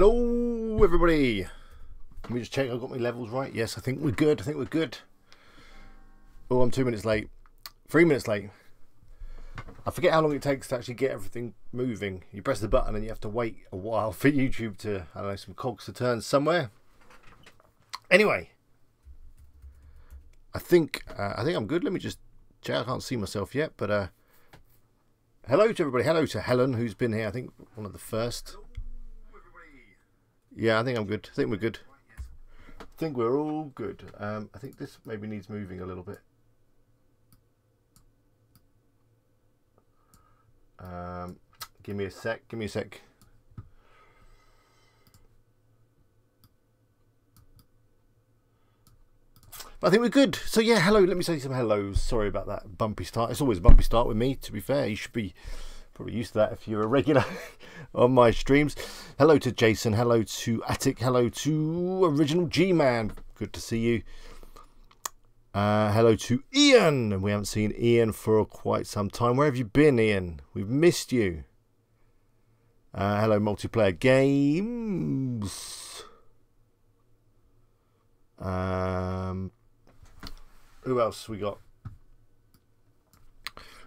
Hello, everybody. Let me just check I've got my levels right. Yes, I think we're good. I think we're good. Oh, I'm two minutes late. Three minutes late. I forget how long it takes to actually get everything moving. You press the button and you have to wait a while for YouTube to, I don't know, some cogs to turn somewhere. Anyway, I think uh, I think I'm good. Let me just check. I can't see myself yet, but uh, hello to everybody. Hello to Helen, who's been here. I think one of the first. Yeah, I think I'm good. I think we're good. I think we're all good. Um, I think this maybe needs moving a little bit. Um, give me a sec. Give me a sec. I think we're good. So yeah, hello. Let me say some hellos. Sorry about that bumpy start. It's always a bumpy start with me. To be fair, you should be probably used to that if you're a regular on my streams. Hello to Jason. Hello to Attic. Hello to Original G Man. Good to see you. Uh, hello to Ian. We haven't seen Ian for quite some time. Where have you been, Ian? We've missed you. Uh, hello, multiplayer games. Um, who else we got?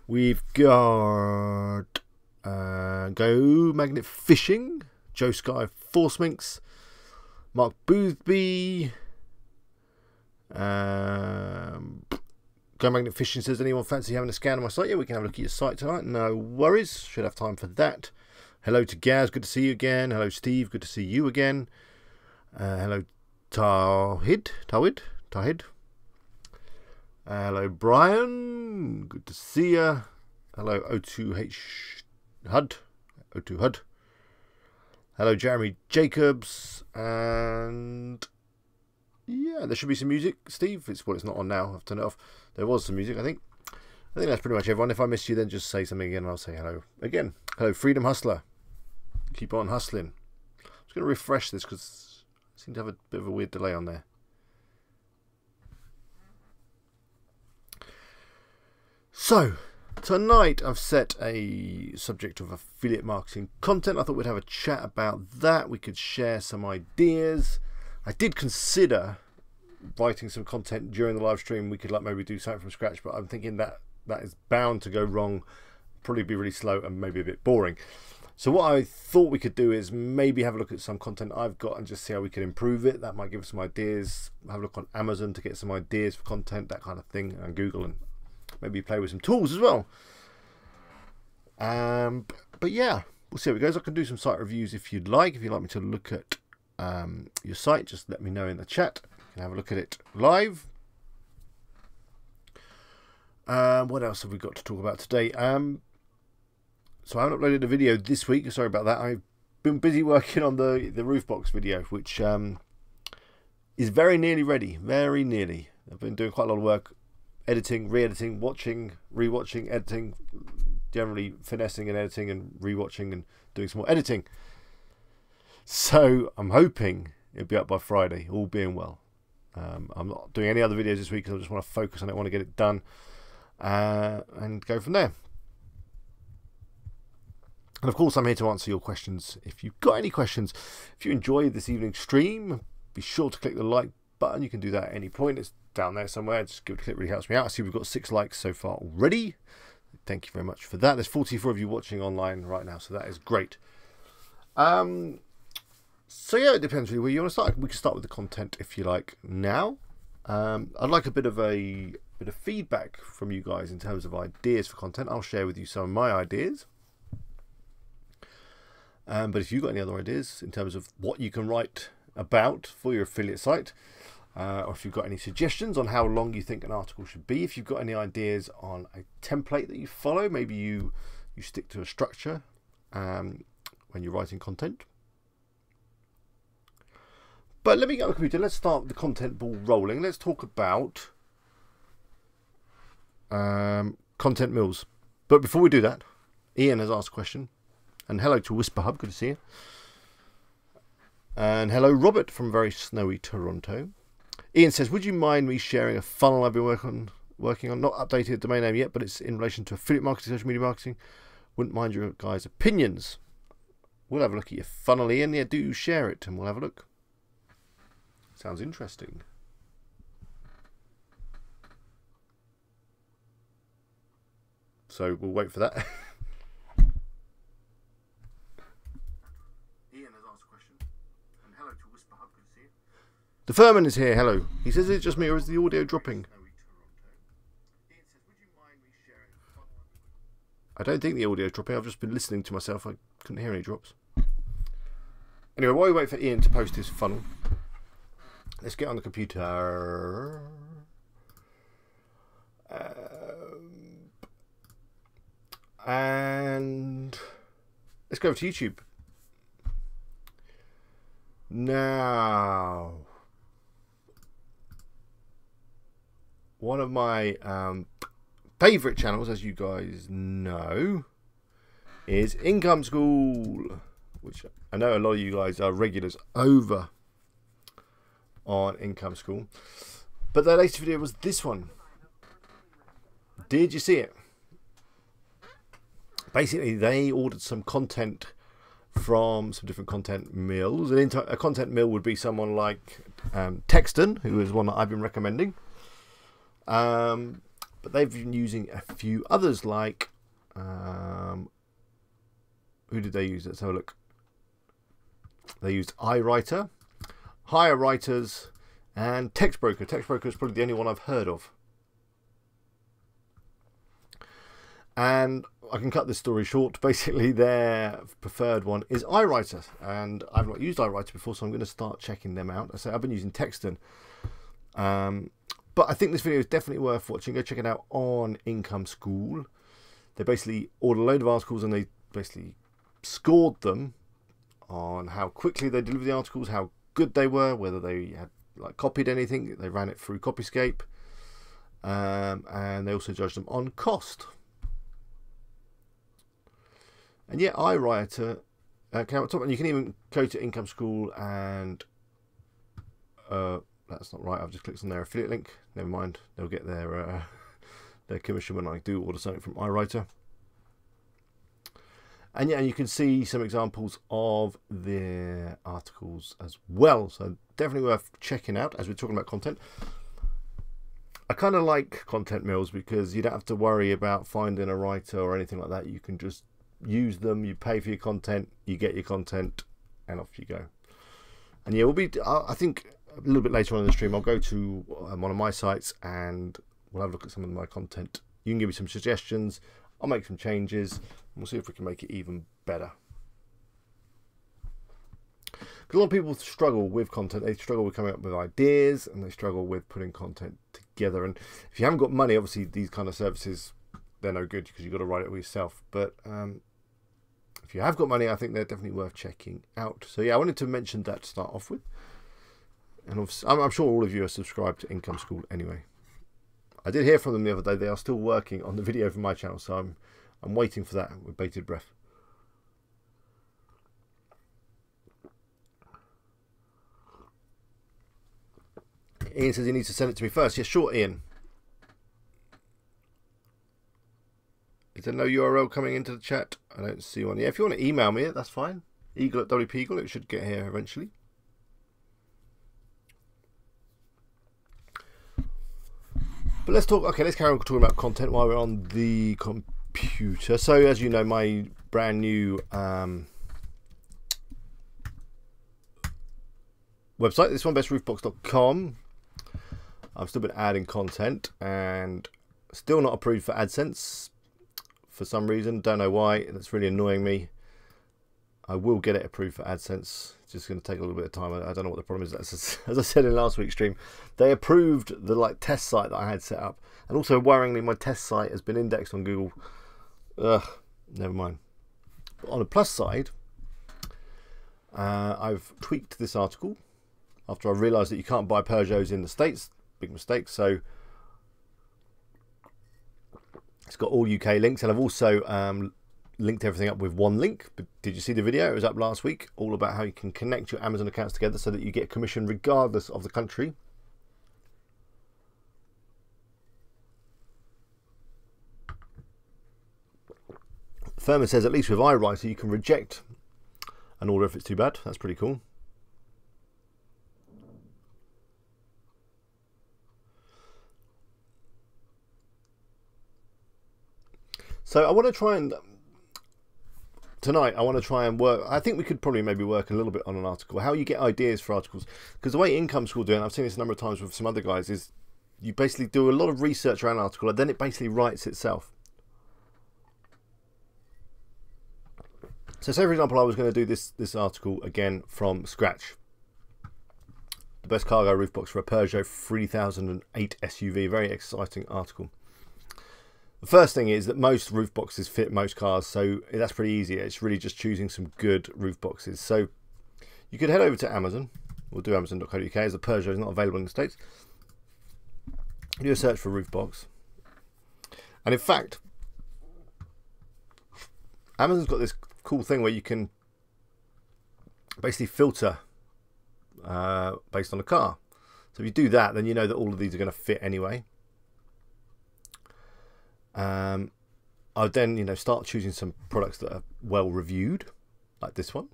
We've got uh, Go Magnet Fishing, Joe Sky Force Minx, Mark Boothby. Um, Go Magnet Fishing says, anyone fancy having a scan of my site? Yeah, we can have a look at your site tonight. No worries. Should have time for that. Hello to Gaz. Good to see you again. Hello, Steve. Good to see you again. Uh, hello, Tahid. Tahid. Tahid. Uh, hello, Brian. Good to see you. Hello, O2H HUD. O2 HUD. Hello, Jeremy Jacobs. And yeah, there should be some music, Steve. It's well, it's not on now. I've turned it off. There was some music, I think. I think that's pretty much everyone. If I missed you, then just say something again and I'll say hello again. Hello, Freedom Hustler. Keep on hustling. I'm just going to refresh this because I seem to have a bit of a weird delay on there. So, tonight I've set a subject of affiliate marketing content. I thought we'd have a chat about that. We could share some ideas. I did consider writing some content during the live stream. We could like maybe do something from scratch, but I'm thinking that that is bound to go wrong, probably be really slow and maybe a bit boring. So what I thought we could do is maybe have a look at some content I've got and just see how we can improve it. That might give us some ideas. Have a look on Amazon to get some ideas for content, that kind of thing, and Google and maybe play with some tools as well. Um, but yeah, we'll see how it goes. I can do some site reviews if you'd like. If you'd like me to look at um, your site, just let me know in the chat. You can have a look at it live. Um, what else have we got to talk about today? Um, so I haven't uploaded a video this week. Sorry about that. I've been busy working on the the roof box video, which um, is very nearly ready. Very nearly. I've been doing quite a lot of work, editing, re-editing, watching, re-watching, editing, generally finessing and editing and re-watching and doing some more editing. So I'm hoping it'll be up by Friday, all being well. Um, I'm not doing any other videos this week because I just want to focus on it, want to get it done, uh, and go from there. And of course, I'm here to answer your questions. If you've got any questions, if you enjoyed this evening's stream, be sure to click the like button. You can do that at any point. It's down there somewhere. Just give it a click, really helps me out. I see we've got six likes so far already. Thank you very much for that. There's 44 of you watching online right now, so that is great. Um, so yeah, it depends really where you want to start. We can start with the content if you like now. Um, I'd like a bit of a bit of feedback from you guys in terms of ideas for content. I'll share with you some of my ideas. Um, but if you've got any other ideas in terms of what you can write about for your affiliate site, uh, or if you've got any suggestions on how long you think an article should be, if you've got any ideas on a template that you follow, maybe you you stick to a structure um, when you're writing content. But let me get on the computer. Let's start the content ball rolling. Let's talk about um, content mills. But before we do that, Ian has asked a question. And hello to Whisper Hub, good to see you. And hello, Robert from very snowy Toronto. Ian says, Would you mind me sharing a funnel I've been working on? Working on, not updated the domain name yet, but it's in relation to affiliate marketing, social media marketing. Wouldn't mind your guys' opinions. we'll have a look at your funnel, Ian. Yeah, do share it and we'll have a look. Sounds interesting. So we'll wait for that. The Furman is here, hello. He says it's just me or is the audio dropping? I don't think the audio is dropping. I've just been listening to myself. I couldn't hear any drops. Anyway, while we wait for Ian to post his funnel, let's get on the computer. Um, and let's go over to YouTube. Now, one of my um, favorite channels, as you guys know, is Income School, which I know a lot of you guys are regulars over on Income School. But their latest video was this one. Did you see it? Basically, they ordered some content from some different content mills. An a content mill would be someone like um, Texton, who is one that I've been recommending. Um, but they've been using a few others like um, who did they use? Let's have a look. They used iWriter, Hire Writers, and TextBroker. TextBroker is probably the only one I've heard of. And I can cut this story short. Basically, their preferred one is iWriter, and I've not used iWriter before, so I'm going to start checking them out. I say I've been using Texton. Um, but I think this video is definitely worth watching. Go check it out on Income School. They basically ordered a load of articles and they basically scored them on how quickly they delivered the articles, how good they were, whether they had like copied anything. They ran it through Copyscape, um, and they also judged them on cost. And yeah, iWriter uh, came up top, and you can even go to Income School and uh, that's not right. I've just clicked on their affiliate link. Never mind. They'll get their uh, their commission when I do order something from iWriter. And yeah, you can see some examples of their articles as well. So definitely worth checking out as we're talking about content. I kind of like content mills because you don't have to worry about finding a writer or anything like that. You can just use them. You pay for your content, you get your content, and off you go. And yeah, we'll be. I think a little bit later on in the stream, I'll go to um, one of my sites and we'll have a look at some of my content. You can give me some suggestions. I'll make some changes. And we'll see if we can make it even better. A lot of people struggle with content. They struggle with coming up with ideas and they struggle with putting content together. And if you haven't got money, obviously these kind of services, they're no good because you've got to write it yourself. But um, if you have got money, I think they're definitely worth checking out. So yeah, I wanted to mention that to start off with. And I'm, I'm sure all of you are subscribed to Income School anyway. I did hear from them the other day. They are still working on the video for my channel, so I'm I'm waiting for that with bated breath. Ian says he needs to send it to me first. Yeah, sure, Ian. Is there no URL coming into the chat? I don't see one. Yeah, if you want to email me it, that's fine. Eagle at WP Eagle, it should get here eventually. But let's talk. Okay, let's carry on talking about content while we're on the computer. So, as you know, my brand new um, website, this one, bestroofbox.com. I've still been adding content and still not approved for AdSense for some reason. Don't know why. That's really annoying me. I will get it approved for AdSense. Just going to take a little bit of time. I, don't know what the problem is. As, as I said in last week's stream, they approved the like test site that I had set up, and also worryingly, my test site has been indexed on Google. Ugh, never mind. But on the plus side, uh, I've tweaked this article after I realised that you can't buy Peugeots in the States. Big mistake. So it's got all UK links, and I've also um, linked everything up with one link. But did you see the video? It was up last week, all about how you can connect your Amazon accounts together so that you get commission regardless of the country. Furman says at least with iWriter you can reject an order if it's too bad. That's pretty cool. So I want to try and tonight I want to try and work. I think we could probably maybe work a little bit on an article. How you get ideas for articles? Because the way Income School do and I've seen this a number of times with some other guys, is you basically do a lot of research around an article, and then it basically writes itself. So, say for example, I was going to do this this article again from scratch. The best cargo roof box for a Peugeot 3008 SUV. Very exciting article. The first thing is that most roof boxes fit most cars, so that's pretty easy. It's really just choosing some good roof boxes. So you could head over to Amazon. We'll do amazon.co.uk as the Peugeot is not available in the States. Do a search for roof box. And in fact, Amazon's got this cool thing where you can basically filter uh, based on the car. So if you do that, then you know that all of these are going to fit anyway. Um, I would then, you know, start choosing some products that are well reviewed, like this one.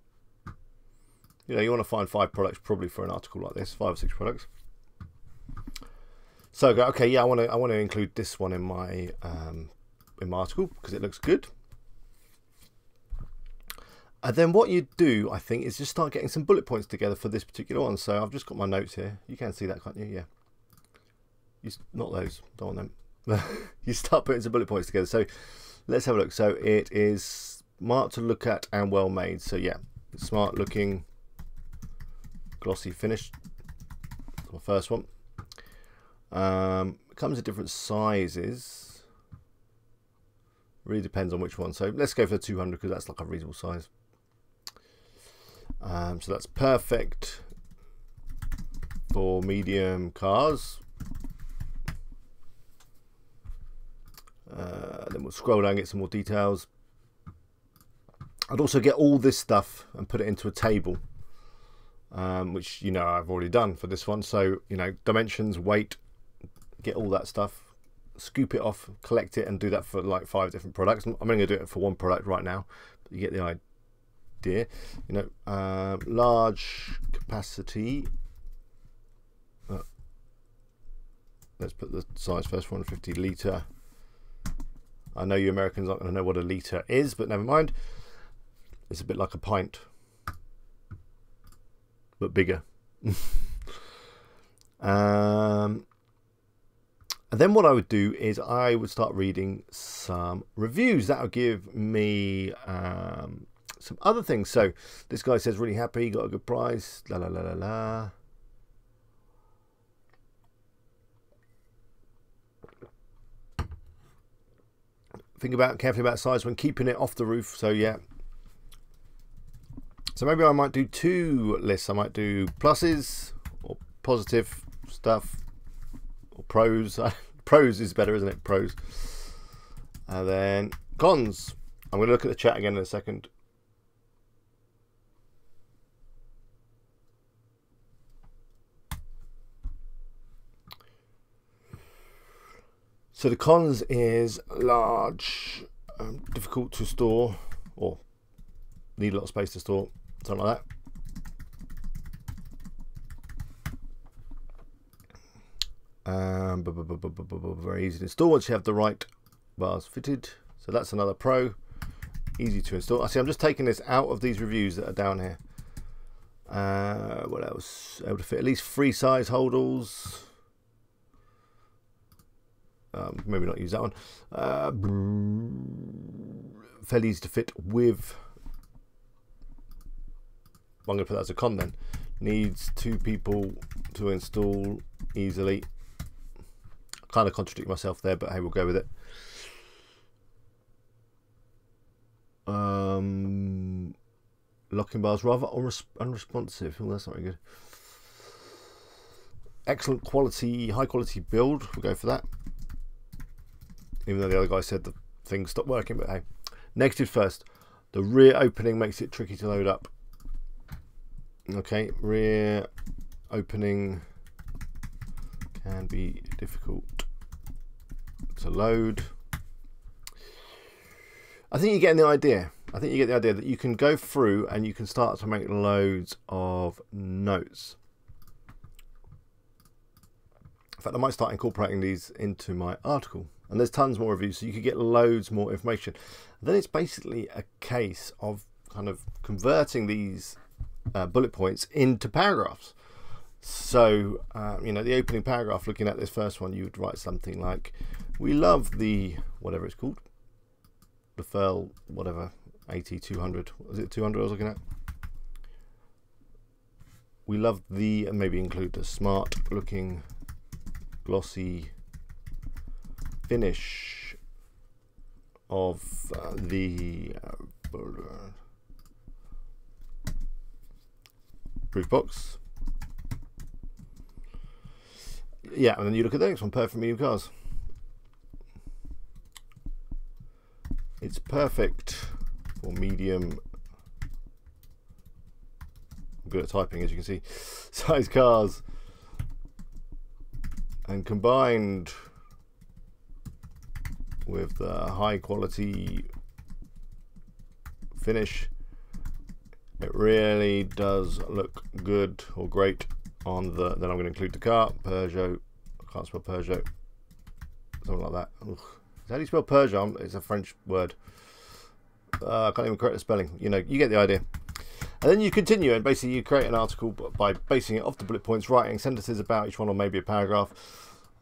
You know, you want to find five products probably for an article like this, five or six products. So go, okay, yeah, I want to, I want to include this one in my, um, in my article because it looks good. And then what you do, I think, is just start getting some bullet points together for this particular one. So I've just got my notes here. You can see that, can't you? Yeah. Not those. Don't want them. you start putting some bullet points together. So let's have a look. So it is smart to look at and well made. So yeah, smart looking, glossy finish. my first one. Um, comes in different sizes. Really depends on which one. So let's go for the 200 because that's like a reasonable size. Um, so that's perfect for medium cars. Uh, then scroll down get some more details. I'd also get all this stuff and put it into a table, um, which you know I've already done for this one. So you know dimensions, weight, get all that stuff, scoop it off, collect it, and do that for like five different products. I'm only going to do it for one product right now, but you get the idea. You know, uh, large capacity. Uh, let's put the size first, 150 litre I know you Americans aren't going to know what a litre is, but never mind. It's a bit like a pint, but bigger. um, and then what I would do is I would start reading some reviews. That would give me um, some other things. So this guy says really happy, got a good price, la la la la la. Think about carefully about size when keeping it off the roof. So yeah. So maybe I might do two lists. I might do pluses or positive stuff or pros. pros is better, isn't it? Pros. And then cons. I'm going to look at the chat again in a second. So the cons is large, um, difficult to store, or need a lot of space to store, something like that. Um, very easy to install once you have the right bars fitted. So that's another pro. Easy to install. I see. I'm just taking this out of these reviews that are down here. Uh, what else? Able to fit at least three size holdalls. Um, maybe not use that one. Uh, fairly easy to fit with. I'm going to put that as a con then. Needs two people to install easily. Kind of contradict myself there, but hey, we'll go with it. Um, locking bars rather unresponsive. Well, that's not very good. Excellent quality, high quality build. We'll go for that even though the other guy said the thing stopped working. But hey, negative first. The rear opening makes it tricky to load up. Okay, rear opening can be difficult to load. I think you're getting the idea. I think you get the idea that you can go through and you can start to make loads of notes. In fact, I might start incorporating these into my article. And there's tons more reviews, so you could get loads more information. Then it's basically a case of kind of converting these uh, bullet points into paragraphs. So, uh, you know, the opening paragraph, looking at this first one, you would write something like, We love the, whatever it's called, the Furl, whatever, 80, 200. Was it 200 I was looking at? We love the, and maybe include the smart looking, glossy finish of uh, the uh, proof box. Yeah, and then you look at the next one, perfect medium cars. It's perfect for medium. I'm good at typing, as you can see. Size cars. And combined with the high quality finish, it really does look good or great on the. Then I'm going to include the car, Peugeot. I can't spell Peugeot. Something like that. Ugh. How do you spell Peugeot? It's a French word. Uh, I can't even correct the spelling. You know, you get the idea. And then you continue, and basically you create an article by basing it off the bullet points, writing sentences about each one, or maybe a paragraph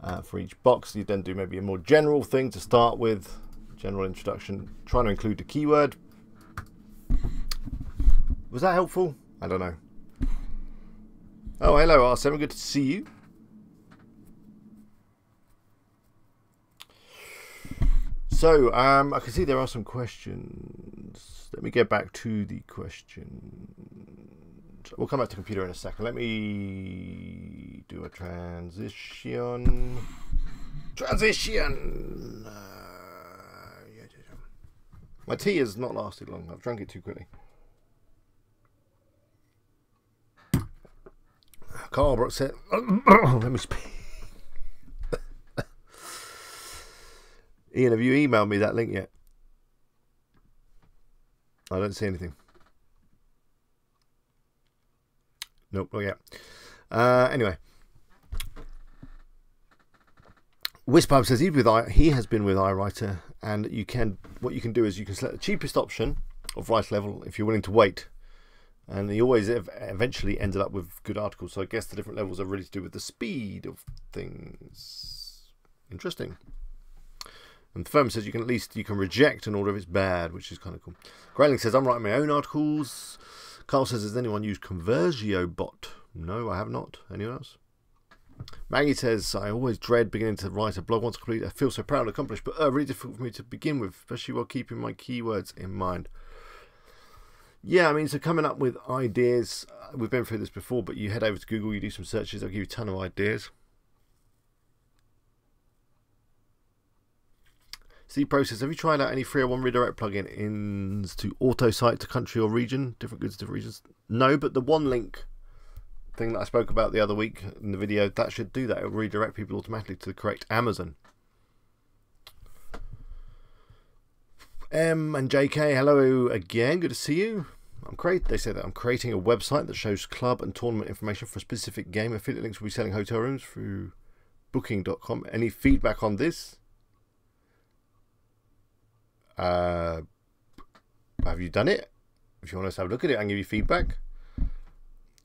uh, for each box. You then do maybe a more general thing to start with, general introduction, trying to include the keyword. Was that helpful? I don't know. Oh, hello, R7. Good to see you. So, um, I can see there are some questions. Let me get back to the questions. We'll come back to computer in a second. Let me do a transition. Transition! Uh, My tea has not lasted long. I've drunk it too quickly. Carl Brooks said, let me speak. Ian, have you emailed me that link yet? I don't see anything. Nope, not yet. Uh, anyway. Wispub says with I, he has been with iWriter, and you can what you can do is you can select the cheapest option of write level if you're willing to wait, and he always eventually ended up with good articles. So I guess the different levels are really to do with the speed of things. Interesting. And the firm says you can at least you can reject an order if it's bad, which is kind of cool. Grayling says I'm writing my own articles. Carl says has anyone used Conversio bot? No, I have not. Anyone else? Maggie says I always dread beginning to write a blog once complete. I feel so proud and accomplished, but uh, really difficult for me to begin with, especially while keeping my keywords in mind. Yeah, I mean, so coming up with ideas, uh, we've been through this before, but you head over to Google, you do some searches, they'll give you a ton of ideas. C process. Have you tried out any 301 redirect plugin ins to auto site to country or region? Different goods, different regions. No, but the one link thing that I spoke about the other week in the video, that should do that. It'll redirect people automatically to the correct Amazon. M and JK, hello again. Good to see you. I'm great. They say that I'm creating a website that shows club and tournament information for a specific game. Affiliate links will be selling hotel rooms through booking.com. Any feedback on this? Uh, have you done it? If you want us to have a look at it and give you feedback.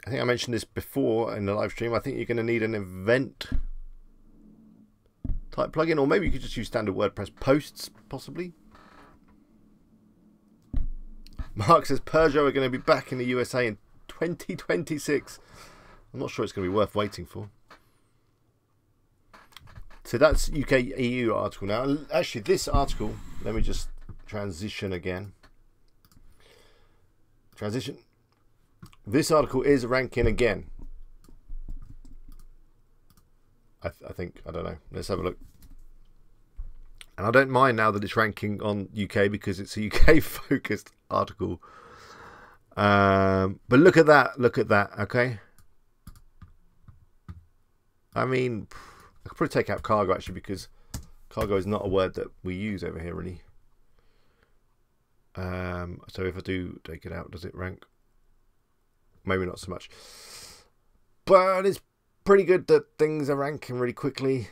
I think I mentioned this before in the live stream. I think you're going to need an event type plugin, or maybe you could just use standard WordPress posts, possibly. Mark says Peugeot are going to be back in the USA in 2026. I'm not sure it's going to be worth waiting for. So that's UK EU article now. Actually, this article, let me just transition again. Transition. This article is ranking again. I, th I think, I don't know. Let's have a look. And I don't mind now that it's ranking on UK because it's a UK focused article. Um, but look at that. Look at that. Okay. I mean, I could probably take out cargo actually because cargo is not a word that we use over here really. Um, so if I do take it out, does it rank? Maybe not so much. But it's pretty good that things are ranking really quickly.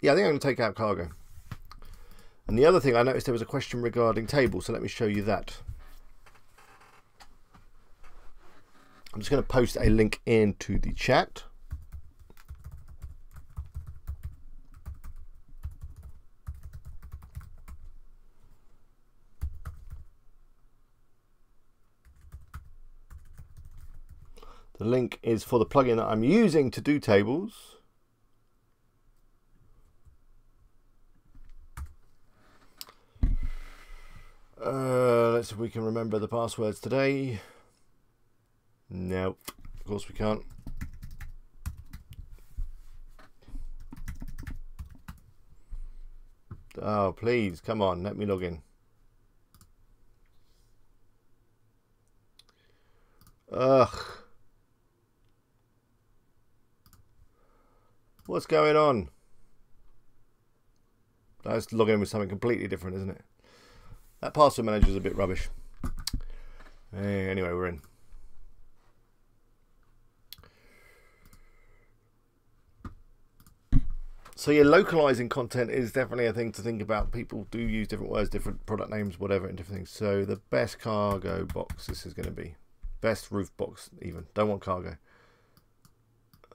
Yeah, I think I'm going to take out cargo. And the other thing I noticed there was a question regarding tables, so let me show you that. I'm just going to post a link into the chat. The link is for the plugin that I'm using to do tables. Uh, let's see if we can remember the passwords today. No, of course we can't. Oh, please, come on, let me log in. Ugh. What's going on? Let's log in with something completely different, isn't it? That password manager is a bit rubbish. Eh, anyway, we're in. So yeah, localizing content is definitely a thing to think about. People do use different words, different product names, whatever, and different things. So the best cargo box this is going to be. Best roof box even. Don't want cargo.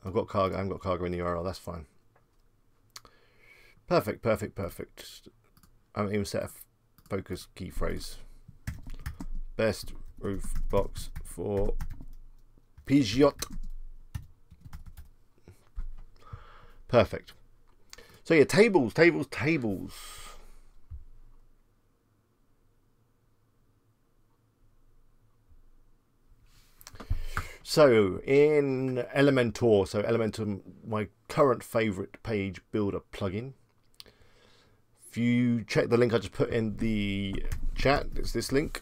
I've got cargo. I haven't got cargo in the URL. That's fine. Perfect, perfect, perfect. I haven't even set a focus key phrase. Best roof box for Peugeot. Perfect. So yeah, tables, tables, tables. So in Elementor, so Elementor, my current favorite page builder plugin. If you check the link I just put in the chat, it's this link.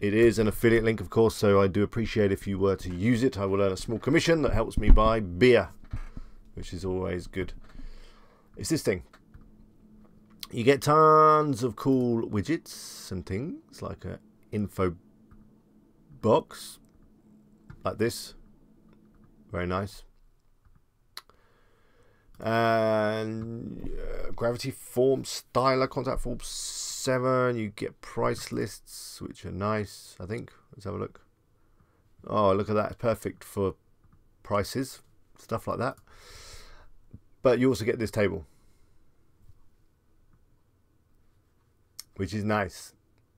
It is an affiliate link, of course, so I do appreciate if you were to use it. I will earn a small commission that helps me buy beer, which is always good. It's this thing. You get tons of cool widgets and things like an info box, like this. Very nice. And uh, gravity form styler contact form 7 you get price lists which are nice i think. Let's have a look. Oh look at that. Perfect for prices. Stuff like that. But you also get this table. Which is nice.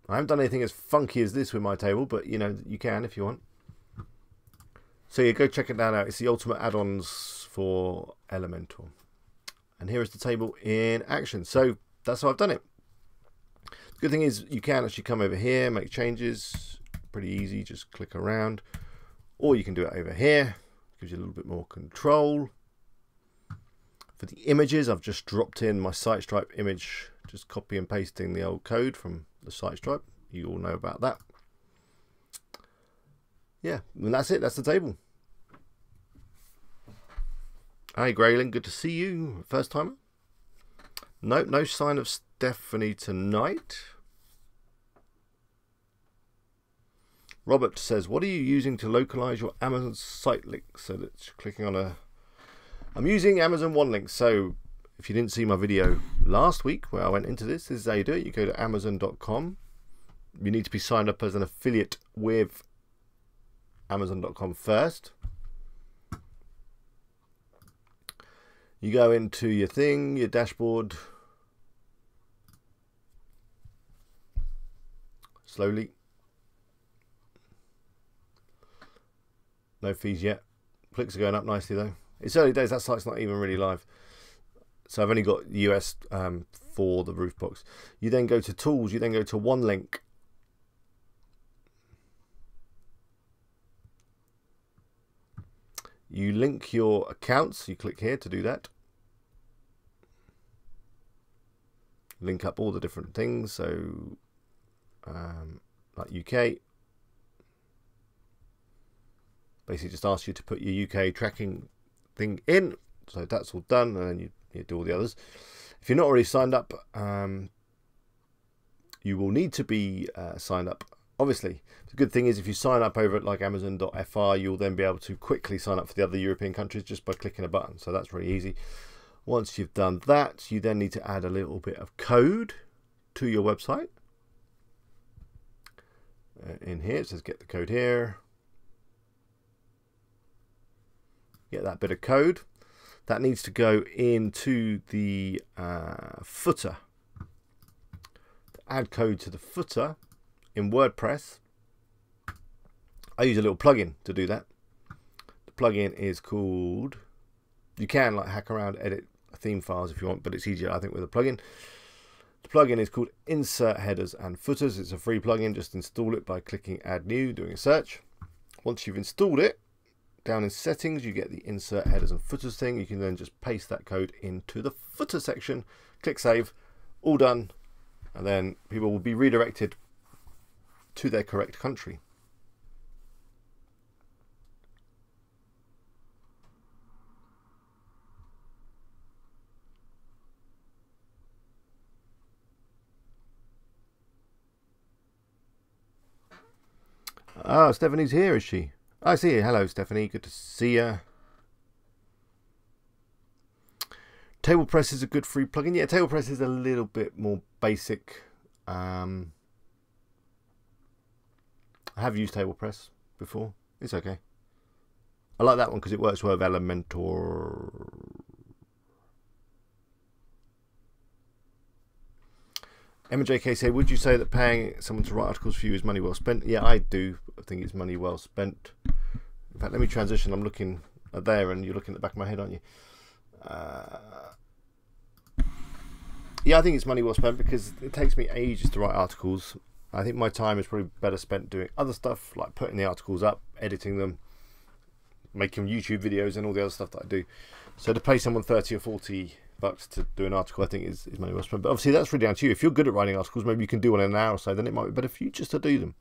I haven't done anything as funky as this with my table but you know you can if you want so yeah, go check it out. It's the ultimate add-ons for Elementor. And here is the table in action. So that's how I've done it. The good thing is you can actually come over here, make changes. Pretty easy, just click around. Or you can do it over here. Gives you a little bit more control. For the images, I've just dropped in my SiteStripe image, just copy and pasting the old code from the SiteStripe. You all know about that yeah, and that's it. That's the table. Hi, Graylin. Good to see you. First timer? No, no sign of Stephanie tonight. Robert says, what are you using to localize your Amazon site link? So that's clicking on a... I'm using Amazon One Link. So if you didn't see my video last week where I went into this, this is how you do it. You go to amazon.com. You need to be signed up as an affiliate with Amazon.com first. You go into your thing, your dashboard. Slowly. No fees yet. Clicks are going up nicely though. It's early days, that site's not even really live. So I've only got US um, for the roof box. You then go to tools, you then go to one link You link your accounts, you click here to do that. Link up all the different things, so um, like UK. Basically just asks you to put your UK tracking thing in. So that's all done and then you, you do all the others. If you're not already signed up, um, you will need to be uh, signed up. Obviously, the good thing is if you sign up over at like Amazon.fr, you'll then be able to quickly sign up for the other European countries just by clicking a button. So that's really easy. Once you've done that, you then need to add a little bit of code to your website. Uh, in here, it says get the code here. Get that bit of code. That needs to go into the uh, footer. To add code to the footer in WordPress, I use a little plugin to do that. The plugin is called. You can like hack around, edit theme files if you want, but it's easier, I think, with a plugin. The plugin is called Insert Headers and Footers. It's a free plugin. Just install it by clicking Add New, doing a search. Once you've installed it, down in Settings, you get the Insert Headers and Footers thing. You can then just paste that code into the footer section. Click Save. All done. And then people will be redirected to their correct country. Oh, Stephanie's here, is she? I see you. Hello, Stephanie. Good to see you. TablePress is a good free plugin. Yeah, TablePress is a little bit more basic. Um, I have used TablePress before. It's okay. I like that one because it works well with Elementor. MJK say, would you say that paying someone to write articles for you is money well spent? Yeah, I do. I think it's money well spent. In fact, let me transition. I'm looking there, and you're looking at the back of my head, aren't you? Uh, yeah, I think it's money well spent because it takes me ages to write articles. I think my time is probably better spent doing other stuff like putting the articles up, editing them, making YouTube videos, and all the other stuff that I do. So to pay someone 30 or 40 bucks to do an article, I think is, is money well spent. But obviously, that's really down to you. If you're good at writing articles, maybe you can do one in an hour or so. Then it might be better for you just to do them.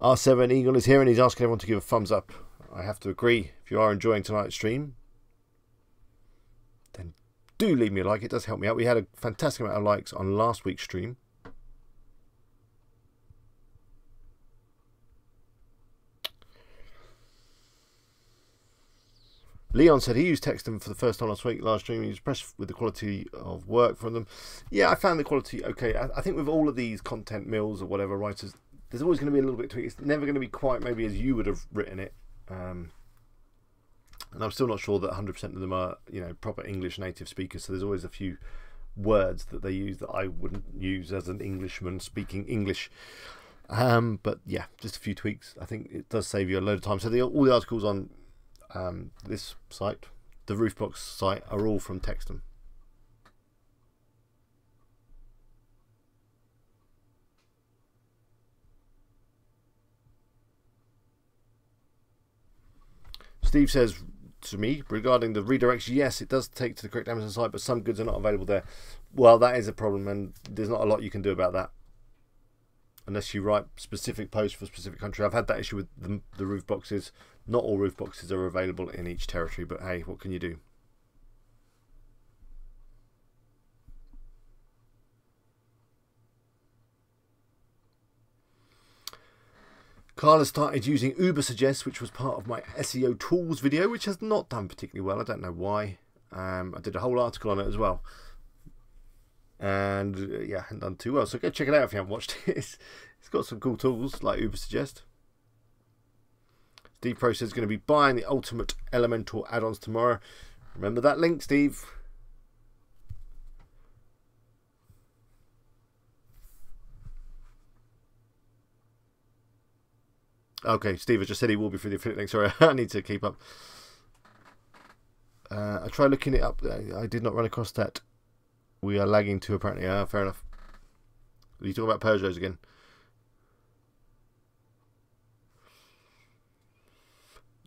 R7 Eagle is here and he's asking everyone to give a thumbs up. I have to agree. If you are enjoying tonight's stream, then do leave me a like. It does help me out. We had a fantastic amount of likes on last week's stream. Leon said he used Textum for the first time last week, last stream. He was impressed with the quality of work from them. Yeah, I found the quality okay. I, I, think with all of these content mills or whatever writers, there's always going to be a little bit tweak. It's never going to be quite maybe as you would have written it. Um, and I'm still not sure that 100% of them are you know proper English native speakers. So there's always a few words that they use that I wouldn't use as an Englishman speaking English. Um, but yeah, just a few tweaks. I think it does save you a load of time. So the, all the articles on um, this site, the Roofbox site, are all from Textum. Steve says to me regarding the redirects, yes, it does take to the correct Amazon site, but some goods are not available there. Well, that is a problem, and there's not a lot you can do about that unless you write specific posts for specific country. I've had that issue with the, the roof boxes. Not all roof boxes are available in each territory, but hey, what can you do? Carla started using Ubersuggest, which was part of my SEO tools video, which has not done particularly well. I don't know why. Um, I did a whole article on it as well. And uh, yeah, hadn't done too well. So go check it out if you haven't watched it. it's, it's got some cool tools like Ubersuggest. Steve Pro says going to be buying the Ultimate Elementor add-ons tomorrow. Remember that link, Steve. Okay, Steve has just said he will be for the affiliate link. Sorry, I need to keep up. Uh, I tried looking it up. I did not run across that. We are lagging too, apparently. Ah, fair enough. Are you talking about Peugeots again?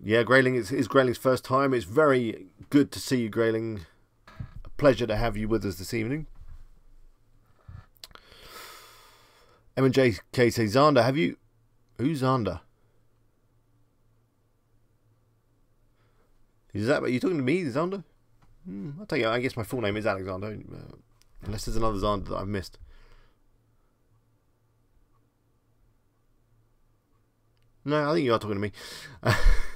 Yeah, Grayling is, is Grayling's first time. It's very good to see you, Grayling. A pleasure to have you with us this evening. M and JK say Zander. have you? Who's Zander? Is that what you're talking to me, Zander. Hmm, I'll tell you. I guess my full name is Alexander, uh, unless there's another Zander that I've missed. No, I think you are talking to me.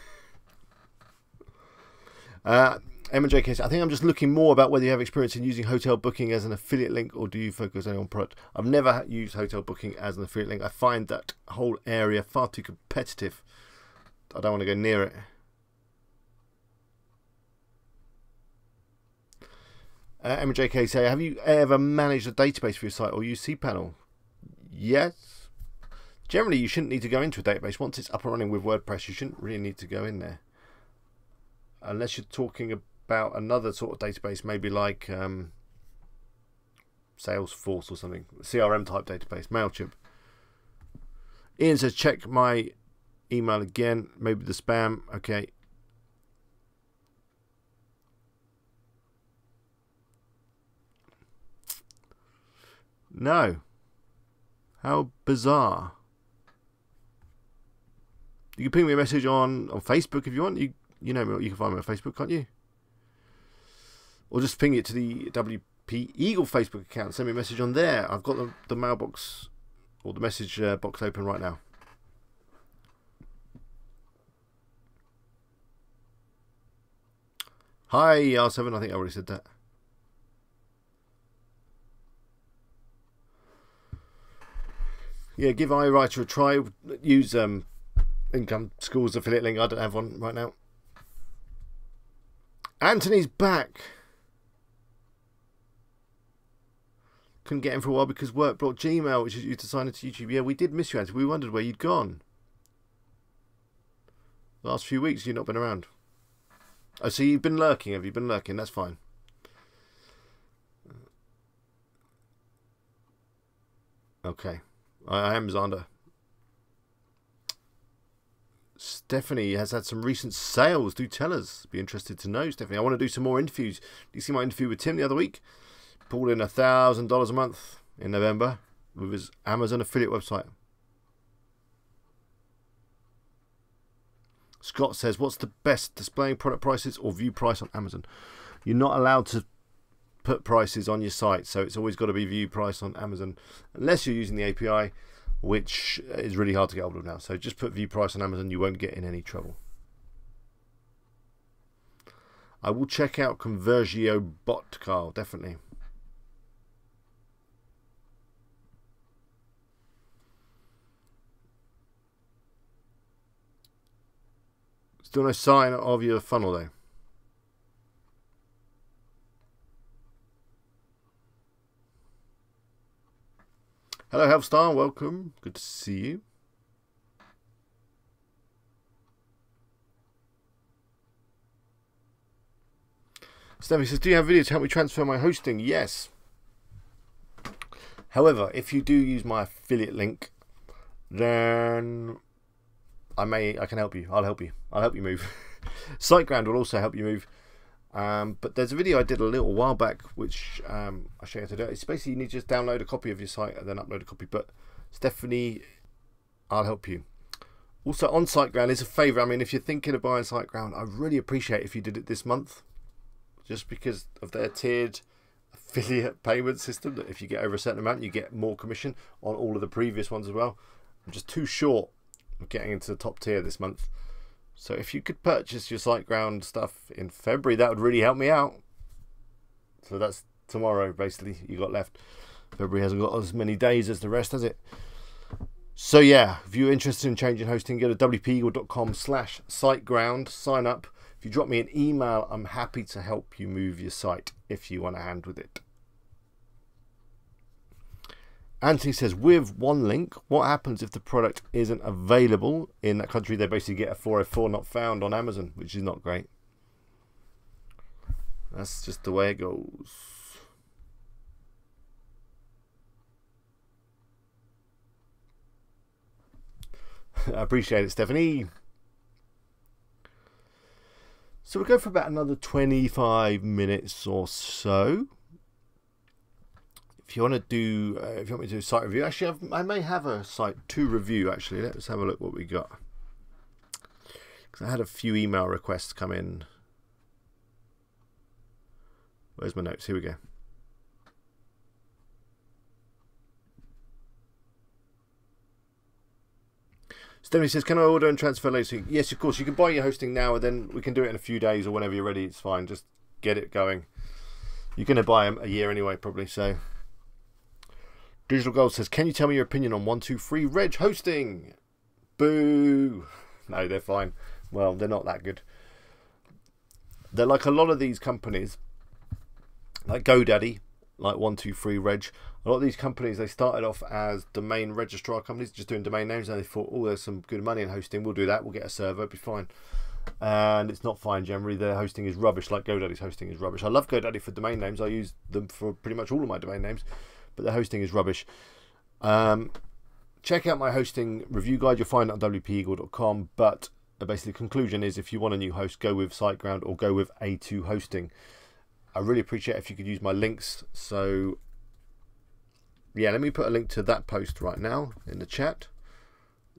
uh, Emma J. Case, I think I'm just looking more about whether you have experience in using hotel booking as an affiliate link or do you focus only on product. I've never used hotel booking as an affiliate link. I find that whole area far too competitive. I don't want to go near it. Uh, MJK say, have you ever managed a database for your site or use cPanel? Yes. Generally, you shouldn't need to go into a database. Once it's up and running with WordPress, you shouldn't really need to go in there. Unless you're talking about another sort of database, maybe like um, Salesforce or something, CRM type database, MailChimp. Ian says, check my email again, maybe the spam. Okay. No. How bizarre. You can ping me a message on, on Facebook if you want. You you know me, you can find me on Facebook, can't you? Or just ping it to the WP Eagle Facebook account. Send me a message on there. I've got the, the mailbox or the message uh, box open right now. Hi, R7. I think I already said that. yeah, give iWriter a try. Use um, Income Schools affiliate link. I don't have one right now. Anthony's back. Couldn't get him for a while because work blocked Gmail, which is used to sign into YouTube. Yeah, we did miss you, Anthony. We wondered where you'd gone. Last few weeks, you've not been around. Oh, so you've been lurking, have you been lurking? That's fine. Okay. I am Zander. Stephanie has had some recent sales. Do tell us. Be interested to know, Stephanie. I want to do some more interviews. Do you see my interview with Tim the other week? Pulled in a thousand dollars a month in November with his Amazon affiliate website. Scott says, "What's the best displaying product prices or view price on Amazon?" You're not allowed to put prices on your site. So it's always got to be view price on Amazon, unless you're using the API, which is really hard to get hold of now. So just put view price on Amazon, you won't get in any trouble. I will check out Convergio Bot, Carl, definitely. Still no sign of your funnel though. Hello, Healthstar. Welcome. Good to see you. Stephanie says, Do you have videos to help me transfer my hosting? Yes. However, if you do use my affiliate link, then I may I can help you. I'll help you. I'll help you move. SiteGround will also help you move. Um, but there's a video I did a little while back which um, I'll show you how to do. It's basically you need to just download a copy of your site and then upload a copy. But Stephanie, I'll help you. Also on SiteGround is a favour. I mean, if you're thinking of buying SiteGround, I really appreciate if you did it this month, just because of their tiered affiliate payment system. That if you get over a certain amount, you get more commission on all of the previous ones as well. I'm just too short of getting into the top tier this month. So if you could purchase your SiteGround stuff in February, that would really help me out. So that's tomorrow, basically, you got left. February hasn't got as many days as the rest, has it? So yeah, if you're interested in changing hosting, go to wpeagle.com slash siteground, sign up. If you drop me an email, I'm happy to help you move your site if you want a hand with it. Anthony says, with one link, what happens if the product isn't available in that country? They basically get a 404 not found on Amazon, which is not great. That's just the way it goes. I appreciate it, Stephanie. So we'll go for about another 25 minutes or so if you want to do, uh, if you want me to do a site review, actually, I've, i may have a site to review. Actually, let's have a look what we got. Because I had a few email requests come in. Where's my notes? Here we go. Stanley says, "Can I order and transfer later?" Yes, of course. You can buy your hosting now, and then we can do it in a few days or whenever you're ready. It's fine. Just get it going. You're going to buy them a year anyway, probably. So, Digital Gold says, "Can you tell me your opinion on one two three Reg hosting?" Boo! No, they're fine. Well, they're not that good. They're like a lot of these companies, like GoDaddy, like one two three Reg. A lot of these companies they started off as domain registrar companies, just doing domain names, and they thought, "Oh, there's some good money in hosting. We'll do that. We'll get a server. It'll be fine." and it's not fine generally. Their hosting is rubbish, like GoDaddy's hosting is rubbish. I love GoDaddy for domain names. I use them for pretty much all of my domain names, but the hosting is rubbish. Um, check out my hosting review guide. You'll find it on wpeagle.com. But basically, the conclusion is if you want a new host, go with SiteGround or go with A2 Hosting. I really appreciate if you could use my links. So, yeah, let me put a link to that post right now in the chat.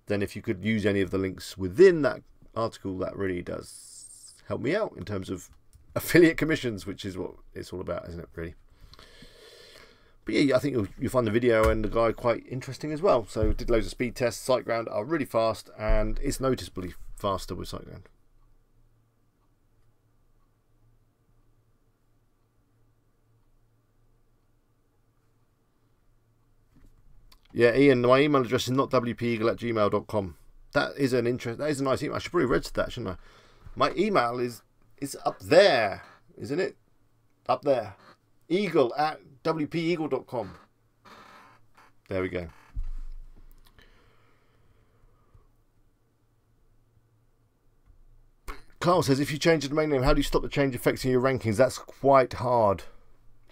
Then, if you could use any of the links within that article, that really does help me out in terms of affiliate commissions, which is what it's all about, isn't it, really? But yeah, I think you'll, you'll find the video and the guy quite interesting as well. So did loads of speed tests. SiteGround are really fast and it's noticeably faster with SiteGround. Yeah, Ian, my email address is not wpeagle at gmail.com. That is an interest. That is a nice email. I should probably register that, shouldn't I? My email is is up there, isn't it? Up there. Eagle at wpeagle.com. There we go. Carl says, if you change the domain name, how do you stop the change affecting your rankings? That's quite hard.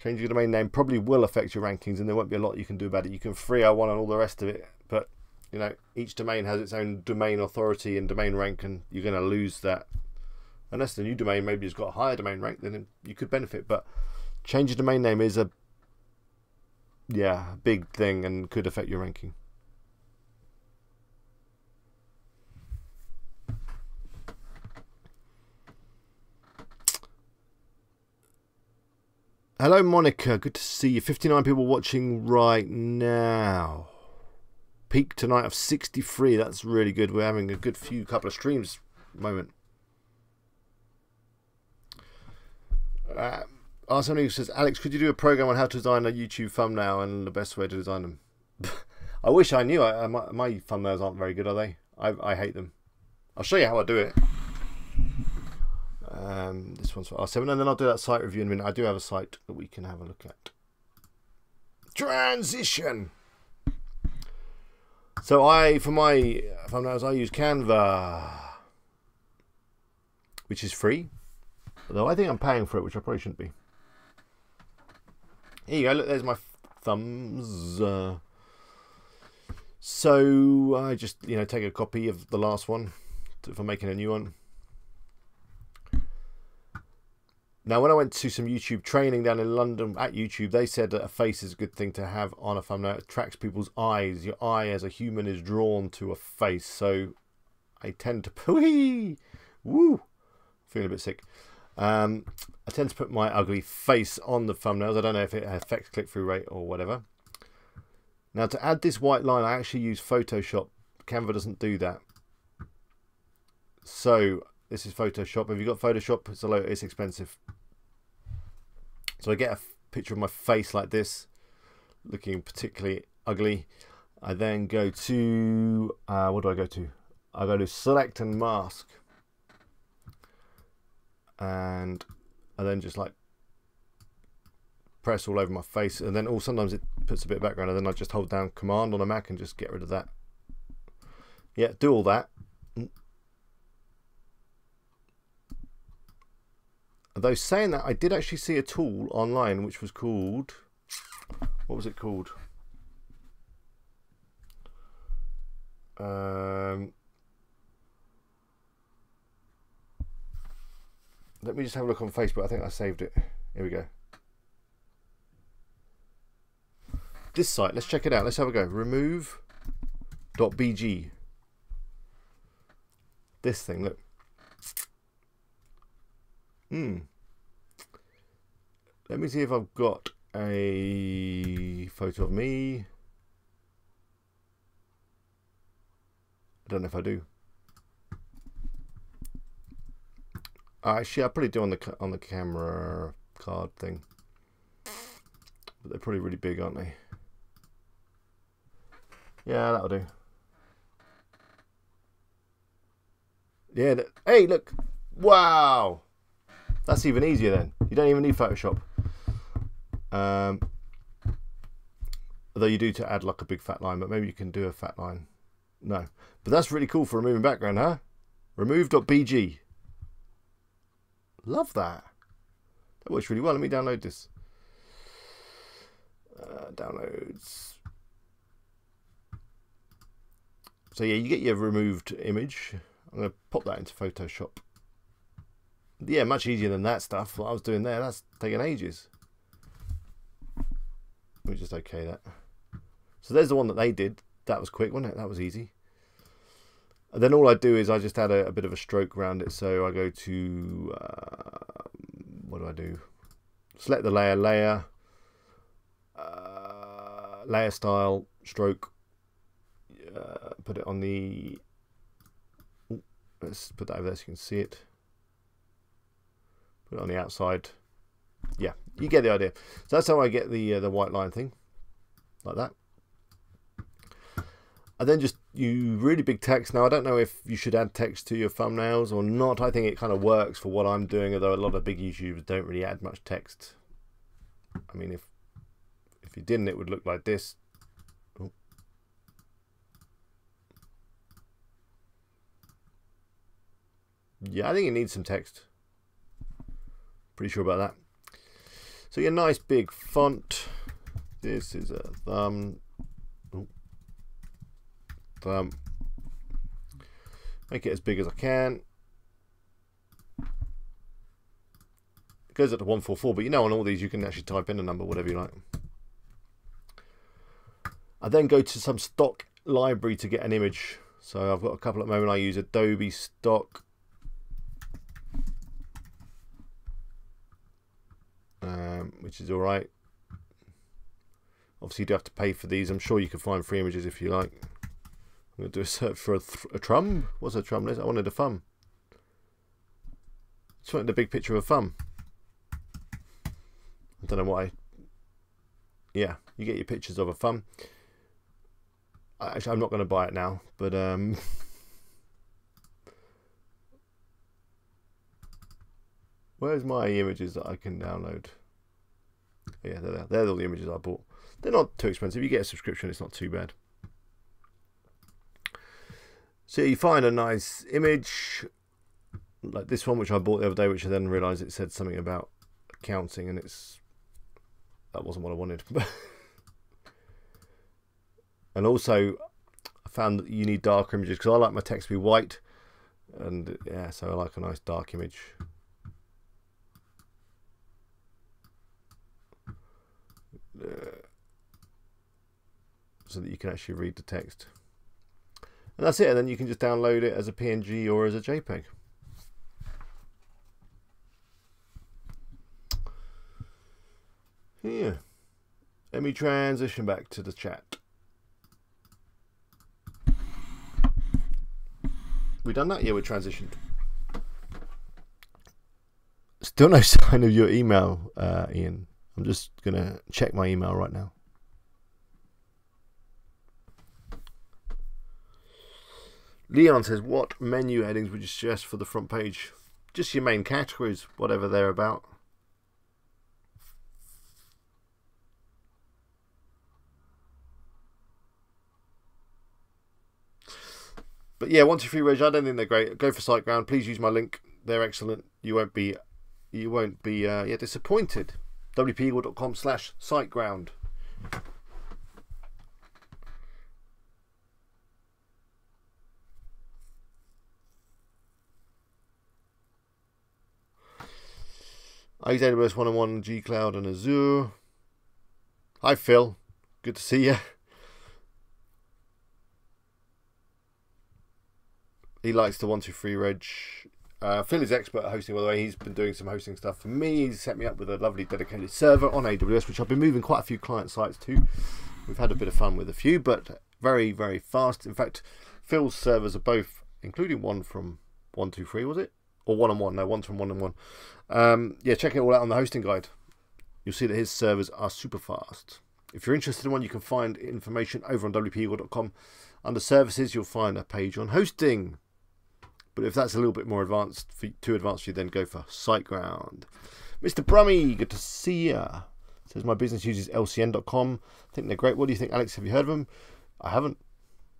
Changing your domain name probably will affect your rankings, and there won't be a lot you can do about it. You can 301 and all the rest of it, but you know, each domain has its own domain authority and domain rank, and you're going to lose that. Unless the new domain maybe has got a higher domain rank, then you could benefit. But change your domain name is a yeah big thing and could affect your ranking. Hello, Monica. Good to see you. 59 people watching right now peak tonight of 63. That's really good. We're having a good few couple of streams moment. Uh, Uh, Arsene says, Alex, could you do a program on how to design a YouTube thumbnail and the best way to design them? I wish I knew. I, my, my, thumbnails aren't very good, are they? I, I hate them. I'll show you how I do it. Um, this one's for R7, and then I'll do that site review in a minute. I do have a site that we can have a look at. Transition. So I, for my thumbnails, I use Canva, which is free. Although I think I'm paying for it, which I probably shouldn't be. Here you go. Look, there's my thumbs. Uh, so I just, you know, take a copy of the last one for making a new one. Now, when I went to some YouTube training down in London at YouTube, they said that a face is a good thing to have on a thumbnail. It attracts people's eyes. Your eye as a human is drawn to a face. So I tend to woo, feeling a bit sick. Um, I tend to put my ugly face on the thumbnails. I don't know if it affects click-through rate or whatever. Now, to add this white line, I actually use Photoshop. Canva doesn't do that. So this is Photoshop. If you've got Photoshop? It's a low, it's expensive. So I get a picture of my face like this, looking particularly ugly. I then go to, uh, what do I go to? I go to select and mask. And I then just like press all over my face and then all sometimes it puts a bit of background and then I just hold down command on a Mac and just get rid of that. Yeah, do all that Though saying that, I did actually see a tool online which was called. What was it called? Um, let me just have a look on Facebook. I think I saved it. Here we go. This site, let's check it out. Let's have a go. Remove.bg. This thing, look. Hmm. Let me see if I've got a photo of me. I don't know if I do. Actually, I probably do on the on the camera card thing. But they're probably really big, aren't they? Yeah, that'll do. Yeah, hey, look. Wow. That's even easier then. You don't even need Photoshop. Um, although you do to add like a big fat line, but maybe you can do a fat line. No. But that's really cool for removing background, huh? Remove.bg. Love that. That works really well. Let me download this. Uh, downloads. So yeah, you get your removed image. I'm going to pop that into Photoshop. Yeah, much easier than that stuff. What I was doing there, that's taking ages. We just okay that. So there's the one that they did. That was quick, wasn't it? That was easy. Then all I do is I just add a, a bit of a stroke around it. So I go to, uh, what do I do? Select the layer, layer, uh, layer style, stroke. Uh, put it on the, let's put that over there so you can see it. Put it on the outside. Yeah, you get the idea. So that's how I get the uh, the white line thing, like that. And then just you really big text. Now I don't know if you should add text to your thumbnails or not. I think it kind of works for what I'm doing, although a lot of big YouTubers don't really add much text. I mean, if if you didn't, it would look like this. Oh. Yeah, I think it needs some text. Pretty sure about that. So your nice big font. This is a thumb um, make it as big as I can. It goes up to 144, but you know on all these you can actually type in a number, whatever you like. I then go to some stock library to get an image. So I've got a couple at the moment. I use Adobe Stock. Um, which is alright. Obviously you do have to pay for these. I'm sure you can find free images if you like. I'm going to do a search for a, a trum. What's a trum list? I wanted a thumb. Just wanted a big picture of a thumb. I don't know why. Yeah, you get your pictures of a thumb. Actually, I'm not going to buy it now, but um, where's my images that I can download? Yeah, they're there. They're all the images I bought. They're not too expensive. You get a subscription, it's not too bad. So you find a nice image like this one, which I bought the other day, which I then realised it said something about accounting, and it's that wasn't what I wanted. and also, I found that you need darker images because I like my text to be white, and yeah, so I like a nice dark image. Uh, so that you can actually read the text. And that's it, and then you can just download it as a PNG or as a JPEG. Here. Let me transition back to the chat. We done that? Yeah, we transitioned. Still no sign of your email, uh, Ian. I'm just going to check my email right now. Leon says, what menu headings would you suggest for the front page? Just your main categories, whatever they're about. But yeah, one two three reg. I don't think they're great. Go for SiteGround. Please use my link. They're excellent. You won't be, you won't be uh, yeah disappointed. wpeagle.com slash SiteGround. I use AWS one-on-one, G-Cloud, and Azure. Hi, Phil. Good to see you. He likes the one two three reg. Uh, Phil is expert at hosting, by the way. He's been doing some hosting stuff for me. He's set me up with a lovely dedicated server on AWS, which I've been moving quite a few client sites to. We've had a bit of fun with a few, but very, very fast. In fact, Phil's servers are both, including one from 123, was it? Or one on one? No, one from one on one. Um, yeah, check it all out on the hosting guide. You'll see that his servers are super fast. If you're interested in one, you can find information over on wpeagle.com. Under services, you'll find a page on hosting. But if that's a little bit more advanced, for, too advanced for you, then go for SiteGround. Mr. Brummy, good to see ya. Says my business uses LCN.com. I think they're great. What do you think, Alex? Have you heard of them? I haven't.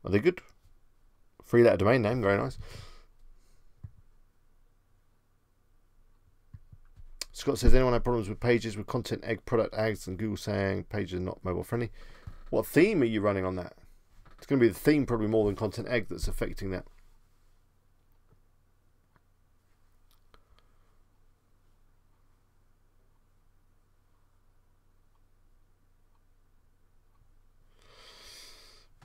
Are they good? Free letter domain name, very nice. Scott says, anyone have problems with pages with content egg product ads and Google saying pages are not mobile friendly? What theme are you running on that? It's going to be the theme probably more than content egg that's affecting that.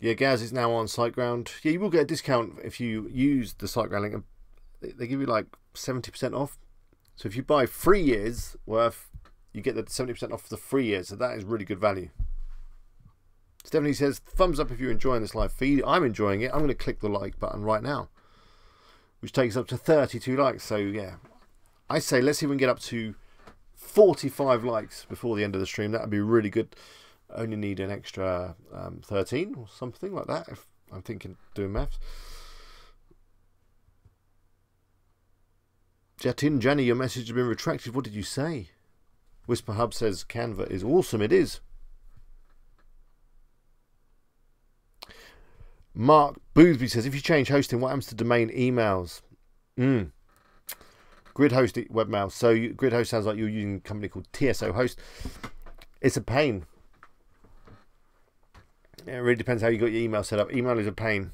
Yeah, Gaz is now on SiteGround. Yeah, you will get a discount if you use the SiteGround link. They give you like 70% off. So if you buy three years worth, you get the 70% off the three years. So that is really good value. Stephanie says, thumbs up if you're enjoying this live feed. I'm enjoying it. I'm going to click the like button right now, which takes up to 32 likes. So yeah, I say let's see if we get up to 45 likes before the end of the stream. That would be really good only need an extra um, 13 or something like that if I'm thinking doing maths. Jatin Jenny, your message has been retracted. What did you say? Whisper Hub says Canva is awesome. It is. Mark Boothby says if you change hosting, what happens to domain emails? Mm. Grid host webmail. So you, Grid host sounds like you're using a company called TSO Host. It's a pain. It really depends how you got your email set up. Email is a pain.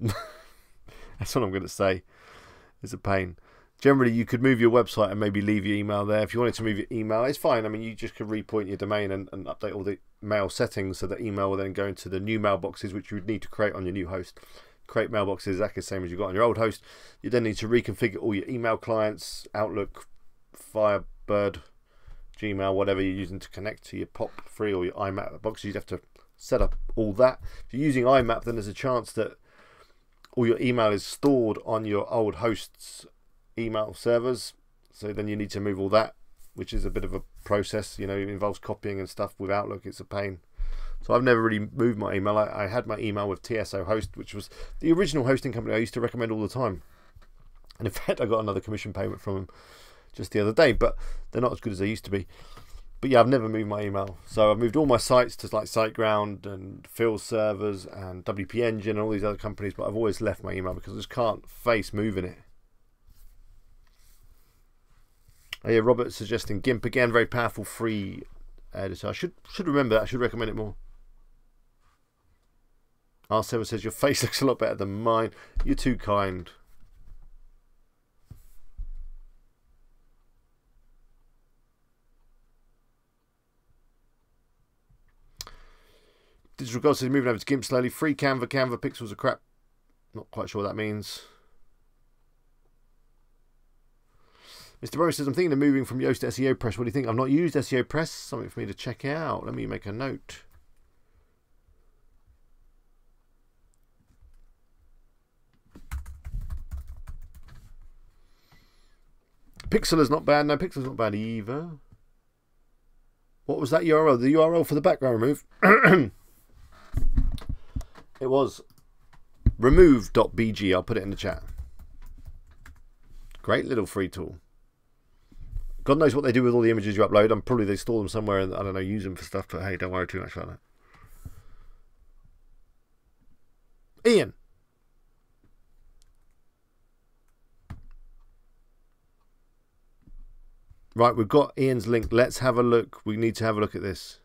That's what I'm going to say. It's a pain. Generally, you could move your website and maybe leave your email there. If you wanted to move your email, it's fine. I mean, you just could repoint your domain and, and update all the mail settings so that email will then go into the new mailboxes, which you would need to create on your new host. Create mailboxes exactly the same as you got on your old host. You then need to reconfigure all your email clients, Outlook, Firebird, Gmail, whatever you're using to connect to your POP3 or your IMAP box. You'd have to set up all that. If you're using IMAP, then there's a chance that all your email is stored on your old host's email servers. So then you need to move all that, which is a bit of a process. You know, it involves copying and stuff with Outlook. It's a pain. So I've never really moved my email. I, I had my email with TSO Host, which was the original hosting company I used to recommend all the time. And in fact, I got another commission payment from them just the other day, but they're not as good as they used to be. But yeah, I've never moved my email. So I've moved all my sites to like SiteGround and Phil servers and WP Engine and all these other companies, but I've always left my email because I just can't face moving it. Oh yeah, Robert suggesting GIMP again, very powerful free editor. I should should remember that. I should recommend it more. R7 says your face looks a lot better than mine. You're too kind. Digital God says moving over to GIMP slowly. Free Canva, Canva pixels are crap. Not quite sure what that means. Mr. Rose says, I'm thinking of moving from Yoast to SEO Press. What do you think? I've not used SEO Press. Something for me to check out. Let me make a note. Pixel is not bad. No, Pixel is not bad either. What was that URL? The URL for the background remove. It was remove.bg. I'll put it in the chat. Great little free tool. God knows what they do with all the images you upload. I'm probably they store them somewhere and I don't know, use them for stuff, but hey, don't worry too much about that. Ian. Right, we've got Ian's link. Let's have a look. We need to have a look at this.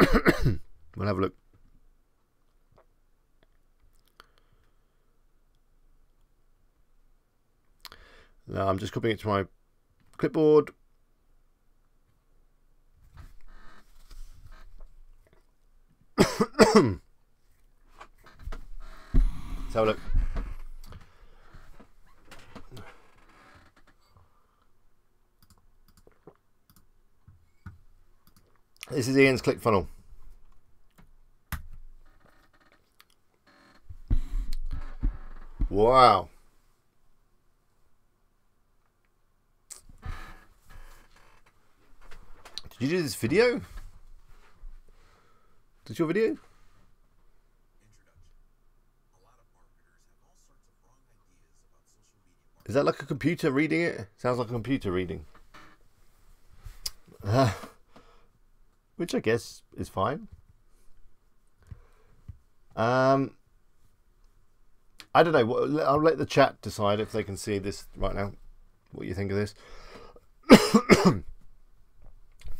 we'll have a look. Now I'm just copying it to my clipboard. Let's have a look. This is Ian's ClickFunnel. Wow. Did you do this video? Did your video? Is that like a computer reading it? Sounds like a computer reading. Uh which I guess is fine. Um, I don't know. I'll let the chat decide if they can see this right now. What you think of this?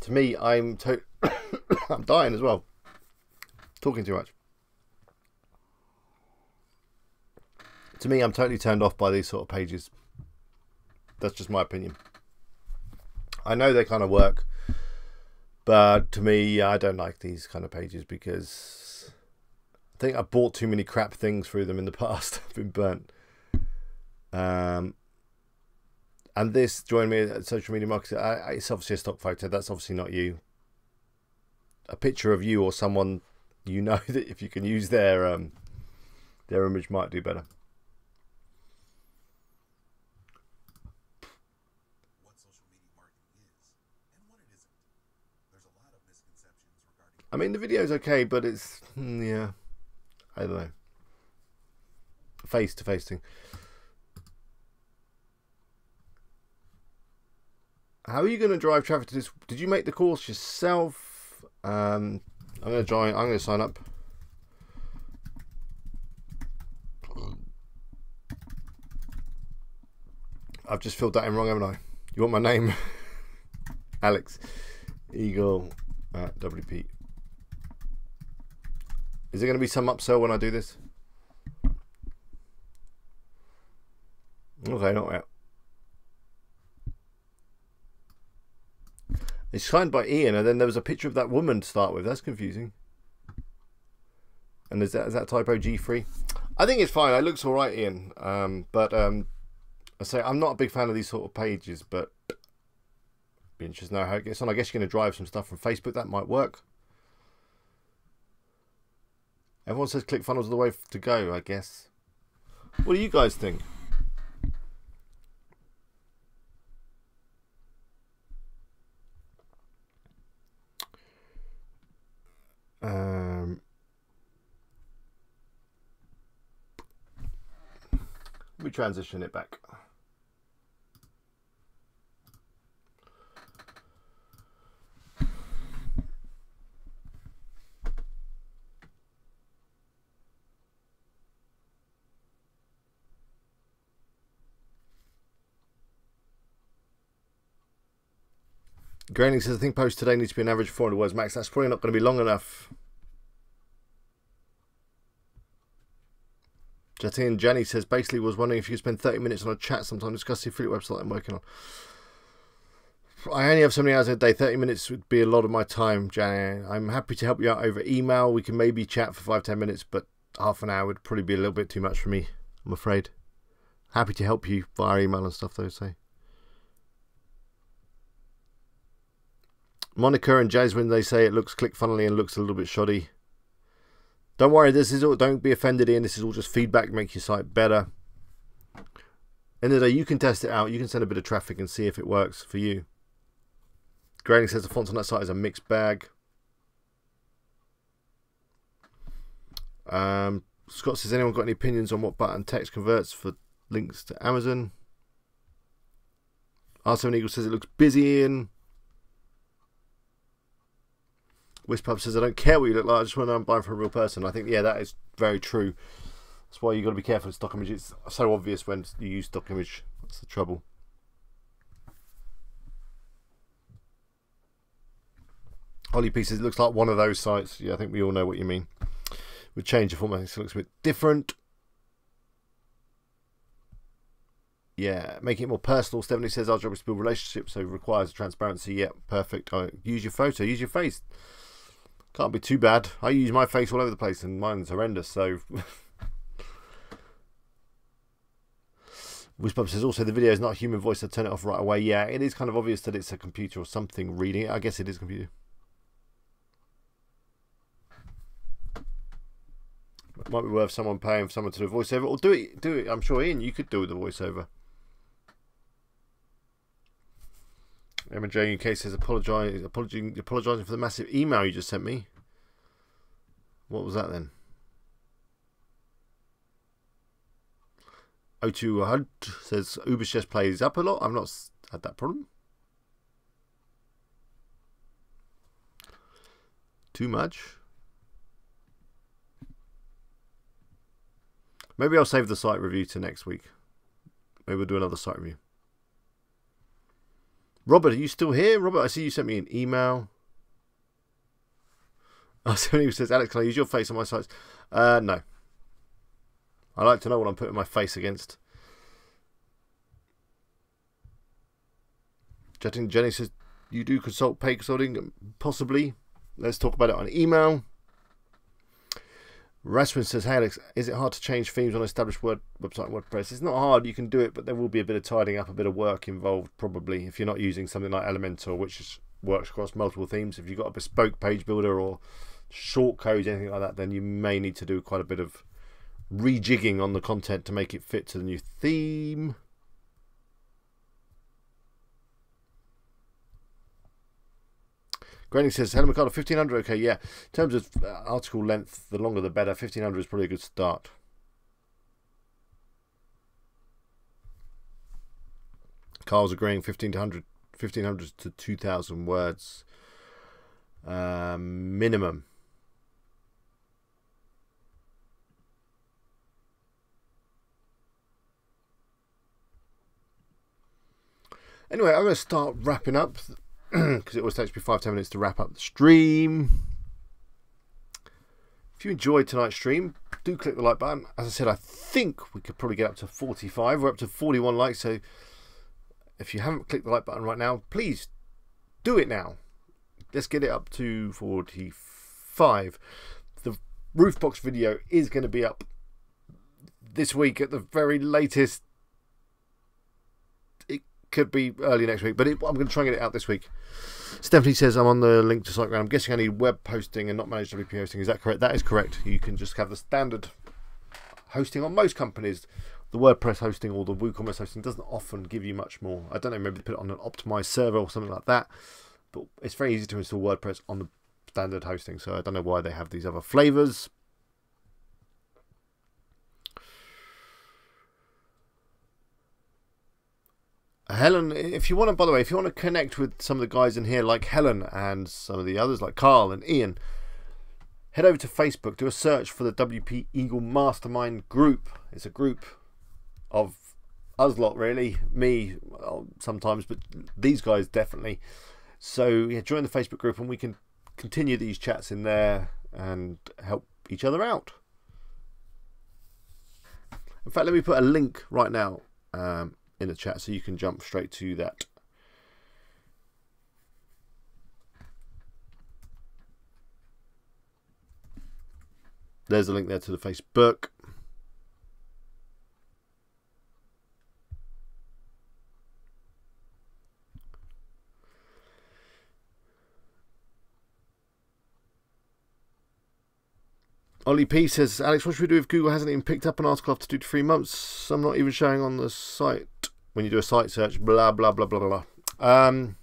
to me, I'm to I'm dying as well. Talking too much. To me, I'm totally turned off by these sort of pages. That's just my opinion. I know they kind of work, but to me, I don't like these kind of pages because I think I bought too many crap things through them in the past. I've been burnt. Um, and this join me at social media marketing. I, it's obviously a stock photo. That's obviously not you. A picture of you or someone you know that if you can use their um, their image might do better. I mean, the video's okay, but it's hmm, yeah, I don't know. Face to face thing. How are you going to drive traffic to this? Did you make the course yourself? Um, I'm going to join. I'm going to sign up. I've just filled that in wrong, haven't I? You want my name? Alex Eagle at WP. Is there going to be some upsell when I do this? Okay, not yet. It's signed by Ian, and then there was a picture of that woman to start with. That's confusing. And is that is that typo G3? I think it's fine. It looks all right, Ian. Um, but um, I say I'm not a big fan of these sort of pages, but be interested to know how it gets on. I guess you're going to drive some stuff from Facebook. That might work. Everyone says ClickFunnels are the way to go, I guess. What do you guys think? Um, we transition it back. Graining says, I think post today needs to be an average of 400 words max. That's probably not going to be long enough. And Jenny says, basically was wondering if you could spend 30 minutes on a chat sometime discussing the affiliate website I'm working on. I only have so many hours a day. 30 minutes would be a lot of my time, Jenny. I'm happy to help you out over email. We can maybe chat for five, ten minutes, but half an hour would probably be a little bit too much for me, I'm afraid. Happy to help you via email and stuff, though, so. Monica and Jasmine, they say it looks ClickFunnely and looks a little bit shoddy. Don't worry, this is all, don't be offended Ian. This is all just feedback, make your site better. End of the day, you can test it out. You can send a bit of traffic and see if it works for you. Graining says the fonts on that site is a mixed bag. Um, Scott says, anyone got any opinions on what button text converts for links to Amazon? R7 Eagle says it looks busy in. Wispub says, I don't care what you look like, I just want to know I'm buying from a real person. I think, yeah, that is very true. That's why you've got to be careful with stock image. It's so obvious when you use stock image. That's the trouble. Ollie P says, it looks like one of those sites. Yeah, I think we all know what you mean. With change of format, it looks a bit different. Yeah, making it more personal. Stephanie says our job is to build relationships, so it requires transparency. Yeah, perfect. Use your photo, use your face. Can't be too bad. I use my face all over the place and mine's horrendous, so... Wispub says also the video is not a human voice, so turn it off right away. Yeah, it is kind of obvious that it's a computer or something reading it. I guess it is computer. It might be worth someone paying for someone to do a voiceover, or do it. Do it. I'm sure Ian, you could do the voiceover. Emma J UK says apologise, apologizing, apologising for the massive email you just sent me. What was that then? O2 HUD says Uber just plays up a lot. I've not had that problem. Too much. Maybe I'll save the site review to next week. Maybe we'll do another site review. Robert, are you still here? Robert, I see you sent me an email. Oh, somebody who says, Alex, can I use your face on my sites? Uh, no. I like to know what I'm putting my face against. Jenny says, you do consult pay consulting? Possibly. Let's talk about it on email. Rasmus says, Hey Alex, is it hard to change themes on established word website WordPress? It's not hard, you can do it, but there will be a bit of tidying up, a bit of work involved probably if you're not using something like Elementor, which is, works across multiple themes. If you've got a bespoke page builder or short codes, anything like that, then you may need to do quite a bit of rejigging on the content to make it fit to the new theme. Granny says, Hello Mikado, 1500. Okay, yeah. In terms of uh, article length, the longer the better. 1500 is probably a good start. Carl's agreeing 1500, 1500 to 2000 words um, minimum. Anyway, I'm going to start wrapping up because it always takes me five ten minutes to wrap up the stream. If you enjoyed tonight's stream, do click the like button. As I said, I think we could probably get up to 45. We're up to 41 likes, so if you haven't clicked the like button right now, please do it now. Let's get it up to 45. The Roofbox video is going to be up this week at the very latest could be early next week, but it, I'm going to try and get it out this week. Stephanie says I'm on the link to SiteGround. I'm guessing I need web hosting and not managed WP hosting. Is that correct? That is correct. You can just have the standard hosting on most companies. The WordPress hosting or the WooCommerce hosting doesn't often give you much more. I don't know, maybe they put it on an optimized server or something like that. But it's very easy to install WordPress on the standard hosting. So I don't know why they have these other flavors. Helen, if you want to, by the way, if you want to connect with some of the guys in here, like Helen and some of the others, like Carl and Ian, head over to Facebook, do a search for the WP Eagle Mastermind group. It's a group of us lot, really. Me sometimes, but these guys definitely. So, yeah, join the Facebook group and we can continue these chats in there and help each other out. In fact, let me put a link right now um, in the chat so you can jump straight to that. There's a link there to the Facebook. Ollie P says, Alex, what should we do if Google hasn't even picked up an article after two to three months? I'm not even showing on the site when you do a site search, blah, blah, blah, blah, blah. Um,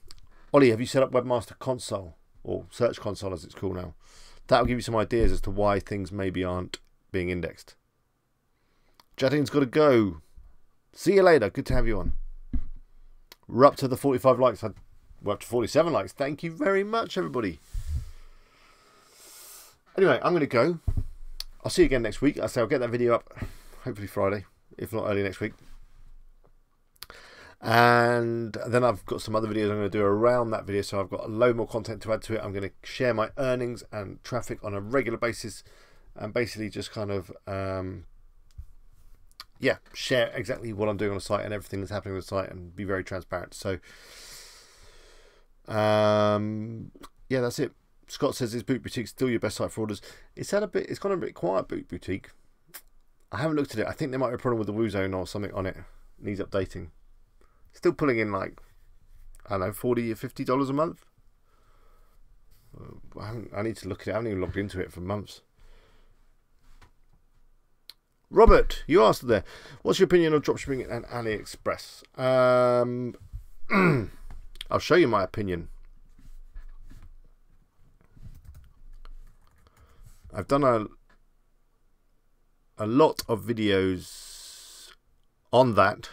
Ollie, have you set up Webmaster Console or Search Console as it's called now? That'll give you some ideas as to why things maybe aren't being indexed. Jatin's got to go. See you later. Good to have you on. We're up to the 45 likes. We're up to 47 likes. Thank you very much, everybody. Anyway, I'm going to go. I'll see you again next week. I say I'll get that video up hopefully Friday, if not early next week. And then I've got some other videos I'm going to do around that video. So I've got a load more content to add to it. I'm going to share my earnings and traffic on a regular basis and basically just kind of, um, yeah, share exactly what I'm doing on the site and everything that's happening on the site and be very transparent. So, um, yeah, that's it. Scott says his boot boutique still your best site for orders. It's had a bit. It's gone a bit quiet. Boot boutique. I haven't looked at it. I think there might be a problem with the WooZone or something on it. Needs updating. Still pulling in like I don't know, forty or fifty dollars a month. I, I, need to look at it. I haven't even logged into it for months. Robert, you asked there, what's your opinion on dropshipping and AliExpress? Um, I'll show you my opinion. I've done a a lot of videos on that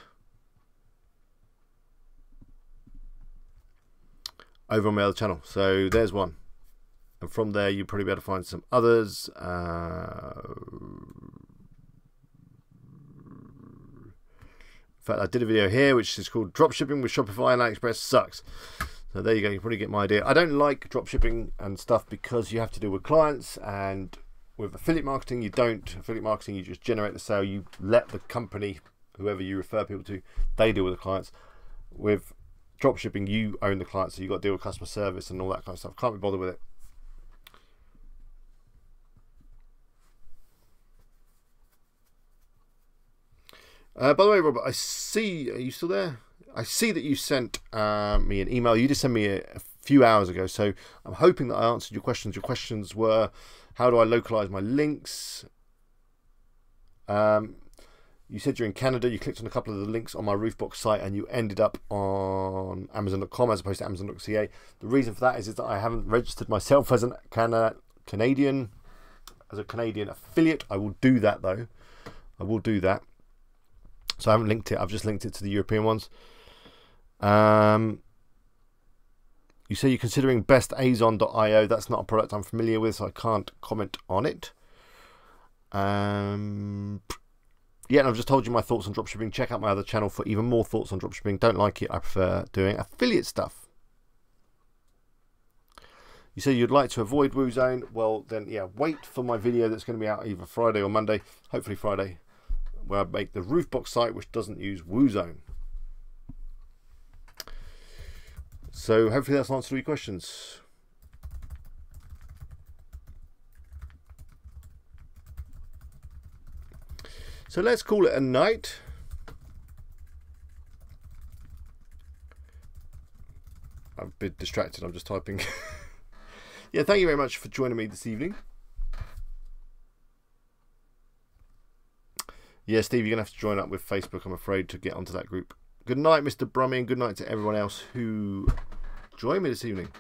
over on my other channel. So there's one. And from there, you'll probably be able to find some others. Uh, in fact, I did a video here which is called Dropshipping with Shopify and AliExpress Sucks. So there you go, you probably get my idea. I don't like dropshipping and stuff because you have to deal with clients and with affiliate marketing you don't. Affiliate marketing you just generate the sale, you let the company, whoever you refer people to, they deal with the clients. With dropshipping you own the client, so you've got to deal with customer service and all that kind of stuff. Can't be bothered with it. Uh, by the way, Robert, I see. Are you still there? I see that you sent uh, me an email. You just sent me a, a, few hours ago, so I'm hoping that I answered your questions. Your questions were, how do I localize my links? Um, you said you're in Canada. You clicked on a couple of the links on my Roofbox site, and you ended up on Amazon.com as opposed to Amazon.ca. The reason for that is, is that I haven't registered myself as a Cana Canadian, as a Canadian affiliate. I will do that though. I will do that. So I haven't linked it. I've just linked it to the European ones. Um, you say you're considering bestazon.io. That's not a product I'm familiar with, so I can't comment on it. Um, yeah, and I've just told you my thoughts on dropshipping. Check out my other channel for even more thoughts on dropshipping. Don't like it. I prefer doing affiliate stuff. You say you'd like to avoid WooZone. Well, then, yeah, wait for my video that's going to be out either Friday or Monday. Hopefully Friday where I make the Roofbox site which doesn't use WooZone. So hopefully that's answered all your questions. So let's call it a night. I'm a bit distracted, I'm just typing. yeah, thank you very much for joining me this evening. Yeah, Steve, you're going to have to join up with Facebook, I'm afraid, to get onto that group. Good night, Mr. Brummy, and good night to everyone else who joined me this evening.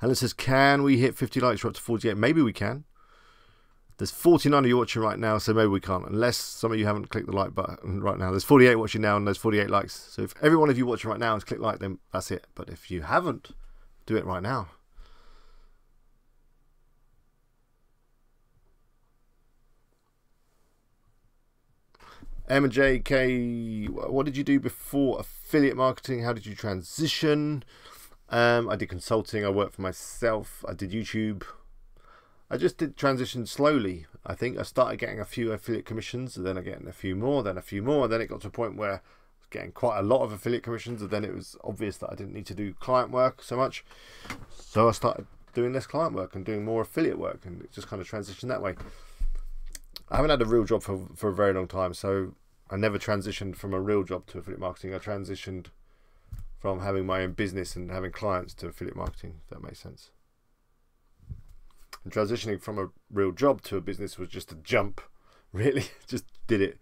Helen says, Can we hit 50 likes? We're up to 48. Maybe we can. There's 49 of you watching right now, so maybe we can't, unless some of you haven't clicked the like button right now. There's 48 watching now, and there's 48 likes. So if every one of you watching right now has clicked like, then that's it. But if you haven't, do it right now. M and JK, what did you do before affiliate marketing? How did you transition? Um, I did consulting. I worked for myself. I did YouTube. I just did transition slowly. I think I started getting a few affiliate commissions, and then I getting a few more, then a few more, and then it got to a point where I was getting quite a lot of affiliate commissions, and then it was obvious that I didn't need to do client work so much. So I started doing less client work and doing more affiliate work, and it just kind of transitioned that way. I haven't had a real job for for a very long time, so I never transitioned from a real job to affiliate marketing. I transitioned from having my own business and having clients to affiliate marketing. If that makes sense. And transitioning from a real job to a business was just a jump. Really, just did it.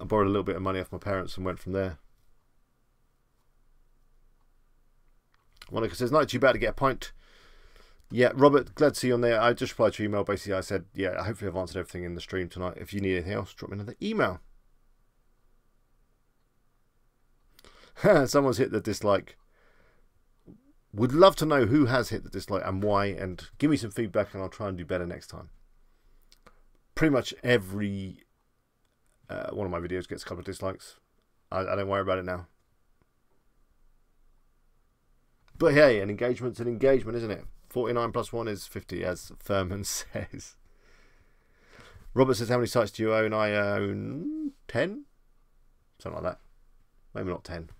I borrowed a little bit of money off my parents and went from there. Monica says, "Not too bad to get a pint." Yeah, Robert, glad to see you on there. I just replied to your email. Basically, I said, yeah, hopefully I've answered everything in the stream tonight. If you need anything else, drop me another email. Someone's hit the dislike. Would love to know who has hit the dislike and why, and give me some feedback, and I'll try and do better next time. Pretty much every uh, one of my videos gets a couple of dislikes. I, I don't worry about it now. But hey, an engagement's an engagement, isn't it? 49 plus 1 is 50, as Thurman says. Robert says, How many sites do you own? I own 10? Something like that. Maybe not 10.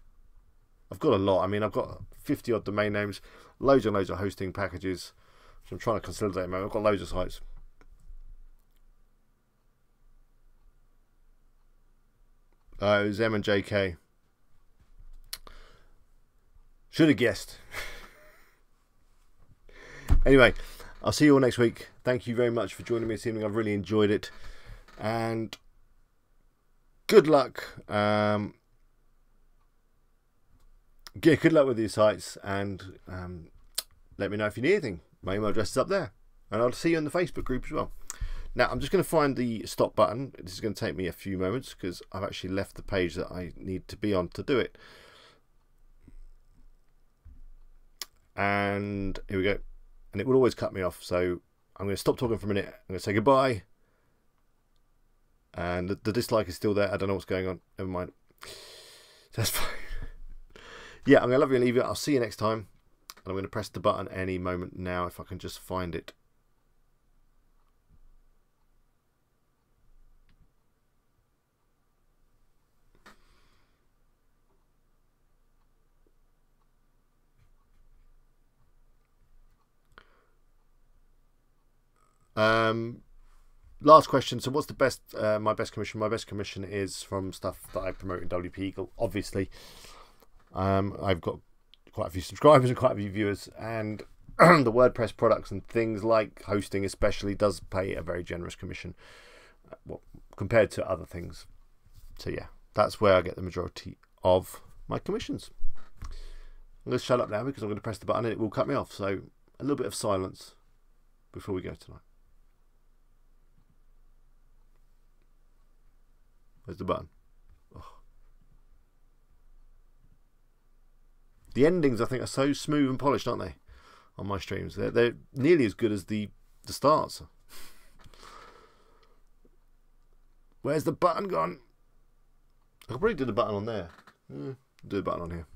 I've got a lot. I mean, I've got 50 odd domain names, loads and loads of hosting packages. So I'm trying to consolidate them. I've got loads of sites. Uh, it was M and JK. Should have guessed. Anyway, I'll see you all next week. Thank you very much for joining me this evening. I've really enjoyed it. And good luck. Um, yeah, good luck with your sites and um, let me know if you need anything. My email address is up there. And I'll see you in the Facebook group as well. Now, I'm just going to find the stop button. This is going to take me a few moments because I've actually left the page that I need to be on to do it. And here we go. And it will always cut me off. So I'm going to stop talking for a minute. I'm going to say goodbye. And the, the dislike is still there. I don't know what's going on. Never mind. That's fine. Yeah, I'm going to love you and leave you. I'll see you next time. And I'm going to press the button any moment now if I can just find it. Um, last question. So, what's the best? Uh, my best commission. My best commission is from stuff that I promote in WP Eagle. Obviously, um, I've got quite a few subscribers and quite a few viewers, and the WordPress products and things like hosting, especially, does pay a very generous commission. Uh, well, compared to other things. So yeah, that's where I get the majority of my commissions. I'm going to shut up now because I'm going to press the button and it will cut me off. So a little bit of silence before we go tonight. Where's the button? The endings, I think, are so smooth and polished, aren't they? On my streams, they're, they're nearly as good as the the starts. Where's the button gone? I could probably do the button on there. Hmm, do the button on here.